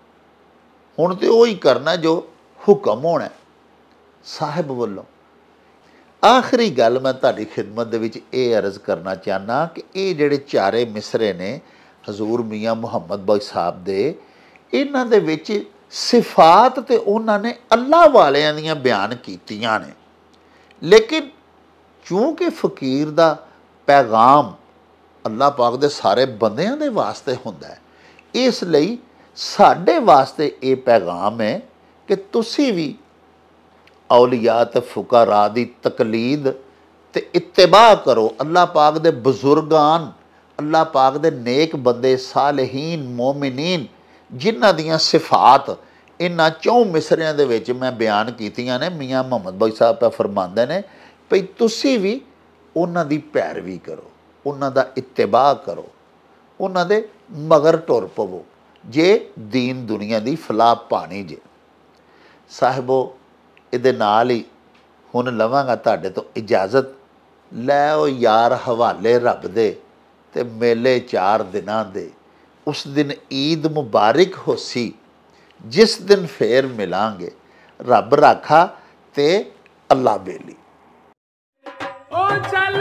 ਹੁਣ ਤੇ ਉਹ ਹੀ ਕਰਨਾ ਜੋ ਹੁਕਮ ਹੋਣਾ ਸਾਹਿਬ ਵੱਲੋਂ। ਆਖਰੀ ਗੱਲ ਮੈਂ ਤੁਹਾਡੀ ਖਿਦਮਤ ਦੇ ਵਿੱਚ ਇਹ ਅਰਜ਼ ਕਰਨਾ ਚਾਹਨਾ ਕਿ ਇਹ ਜਿਹੜੇ ਚਾਰੇ ਮਿਸਰੇ ਨੇ, ਹਜ਼ੂਰ ਮੀਆਂ ਮੁਹੰਮਦ ਬਾਈ ਸਾਹਿਬ ਦੇ, ਇਹਨਾਂ ਦੇ ਵਿੱਚ ਸਿਫਾਤ ਤੇ ਉਹਨਾਂ ਨੇ ਅੱਲਾ ਵਾਲਿਆਂ ਦੀਆਂ ਬਿਆਨ ਕੀਤੀਆਂ ਨੇ। ਲੇਕਿਨ ਕਿਉਂਕਿ ਫਕੀਰ ਦਾ ਪੈਗਾਮ ਅੱਲਾ ਪਾਕ ਦੇ ਸਾਰੇ ਬੰਦਿਆਂ ਦੇ ਵਾਸਤੇ ਹੁੰਦਾ ਹੈ, ਇਸ ਲਈ ਸਾਡੇ ਵਾਸਤੇ ਇਹ ਪੈਗਾਮ ਹੈ ਕਿ ਤੁਸੀਂ ਵੀ ਔਲੀਆ ਤੇ ਫੁਕਰਾ ਦੀ ਤਕਲੀਦ ਤੇ ਇਤਬਾ ਕਰੋ। ਅੱਲਾ ਪਾਕ ਦੇ ਬਜ਼ੁਰਗਾਨ ਅੱਲਾ ਪਾਕ ਦੇ ਨੇਕ ਬੰਦੇ, ਸਾਲਹੀਨ, ਮੂਮਿਨੀਨ ਜਿਨ੍ਹਾਂ ਦੀਆਂ ਸਿਫਾਤ ਇਹਨਾਂ ਚੌਂ ਮਿਸਰਿਆਂ ਦੇ ਵਿੱਚ ਮੈਂ ਬਿਆਨ ਕੀਤੀਆਂ ਨੇ, ਮੀਆਂ ਮੁਹੰਮਦ ਬਾਈ ਸਾਹਿਬ ਪਾ ਫਰਮਾਉਂਦੇ ਨੇ ਭਈ ਤੁਸੀਂ ਵੀ ਉਹਨਾਂ ਦੀ ਪੈਰਵੀ ਕਰੋ, ਉਹਨਾਂ ਦਾ ਇਤਬਾ ਕਰੋ, ਉਹਨਾਂ ਦੇ ਮਗਰ ਟੁਰ ਪਵੋ, ਜੇ ਦੀਨ ਦੁਨੀਆ ਦੀ ਫਲਾਹ ਪਾਣੀ ਜੇ। ਸਾਹਿਬੋ, ਇਹਦੇ ਨਾਲ ਹੀ ਹੁਣ ਲਵਾਂਗਾ ਤੁਹਾਡੇ ਤੋਂ ਇਜਾਜ਼ਤ। ਲੈ ਉਹ ਯਾਰ ਹਵਾਲੇ ਰੱਬ ਦੇ ਤੇ ਮੇਲੇ ਚਾਰ ਦਿਨਾਂ ਦੇ। ਉਸ ਦਿਨ ਈਦ ਮੁਬਾਰਕ ਹੋਸੀ ਜਿਸ ਦਿਨ ਫੇਰ ਮਿਲਾਂਗੇ ਰੱਬ ਰਾਖਾ ਤੇ ਅੱਲਾ ਬੇਲੀ ਓ ਚੱਲ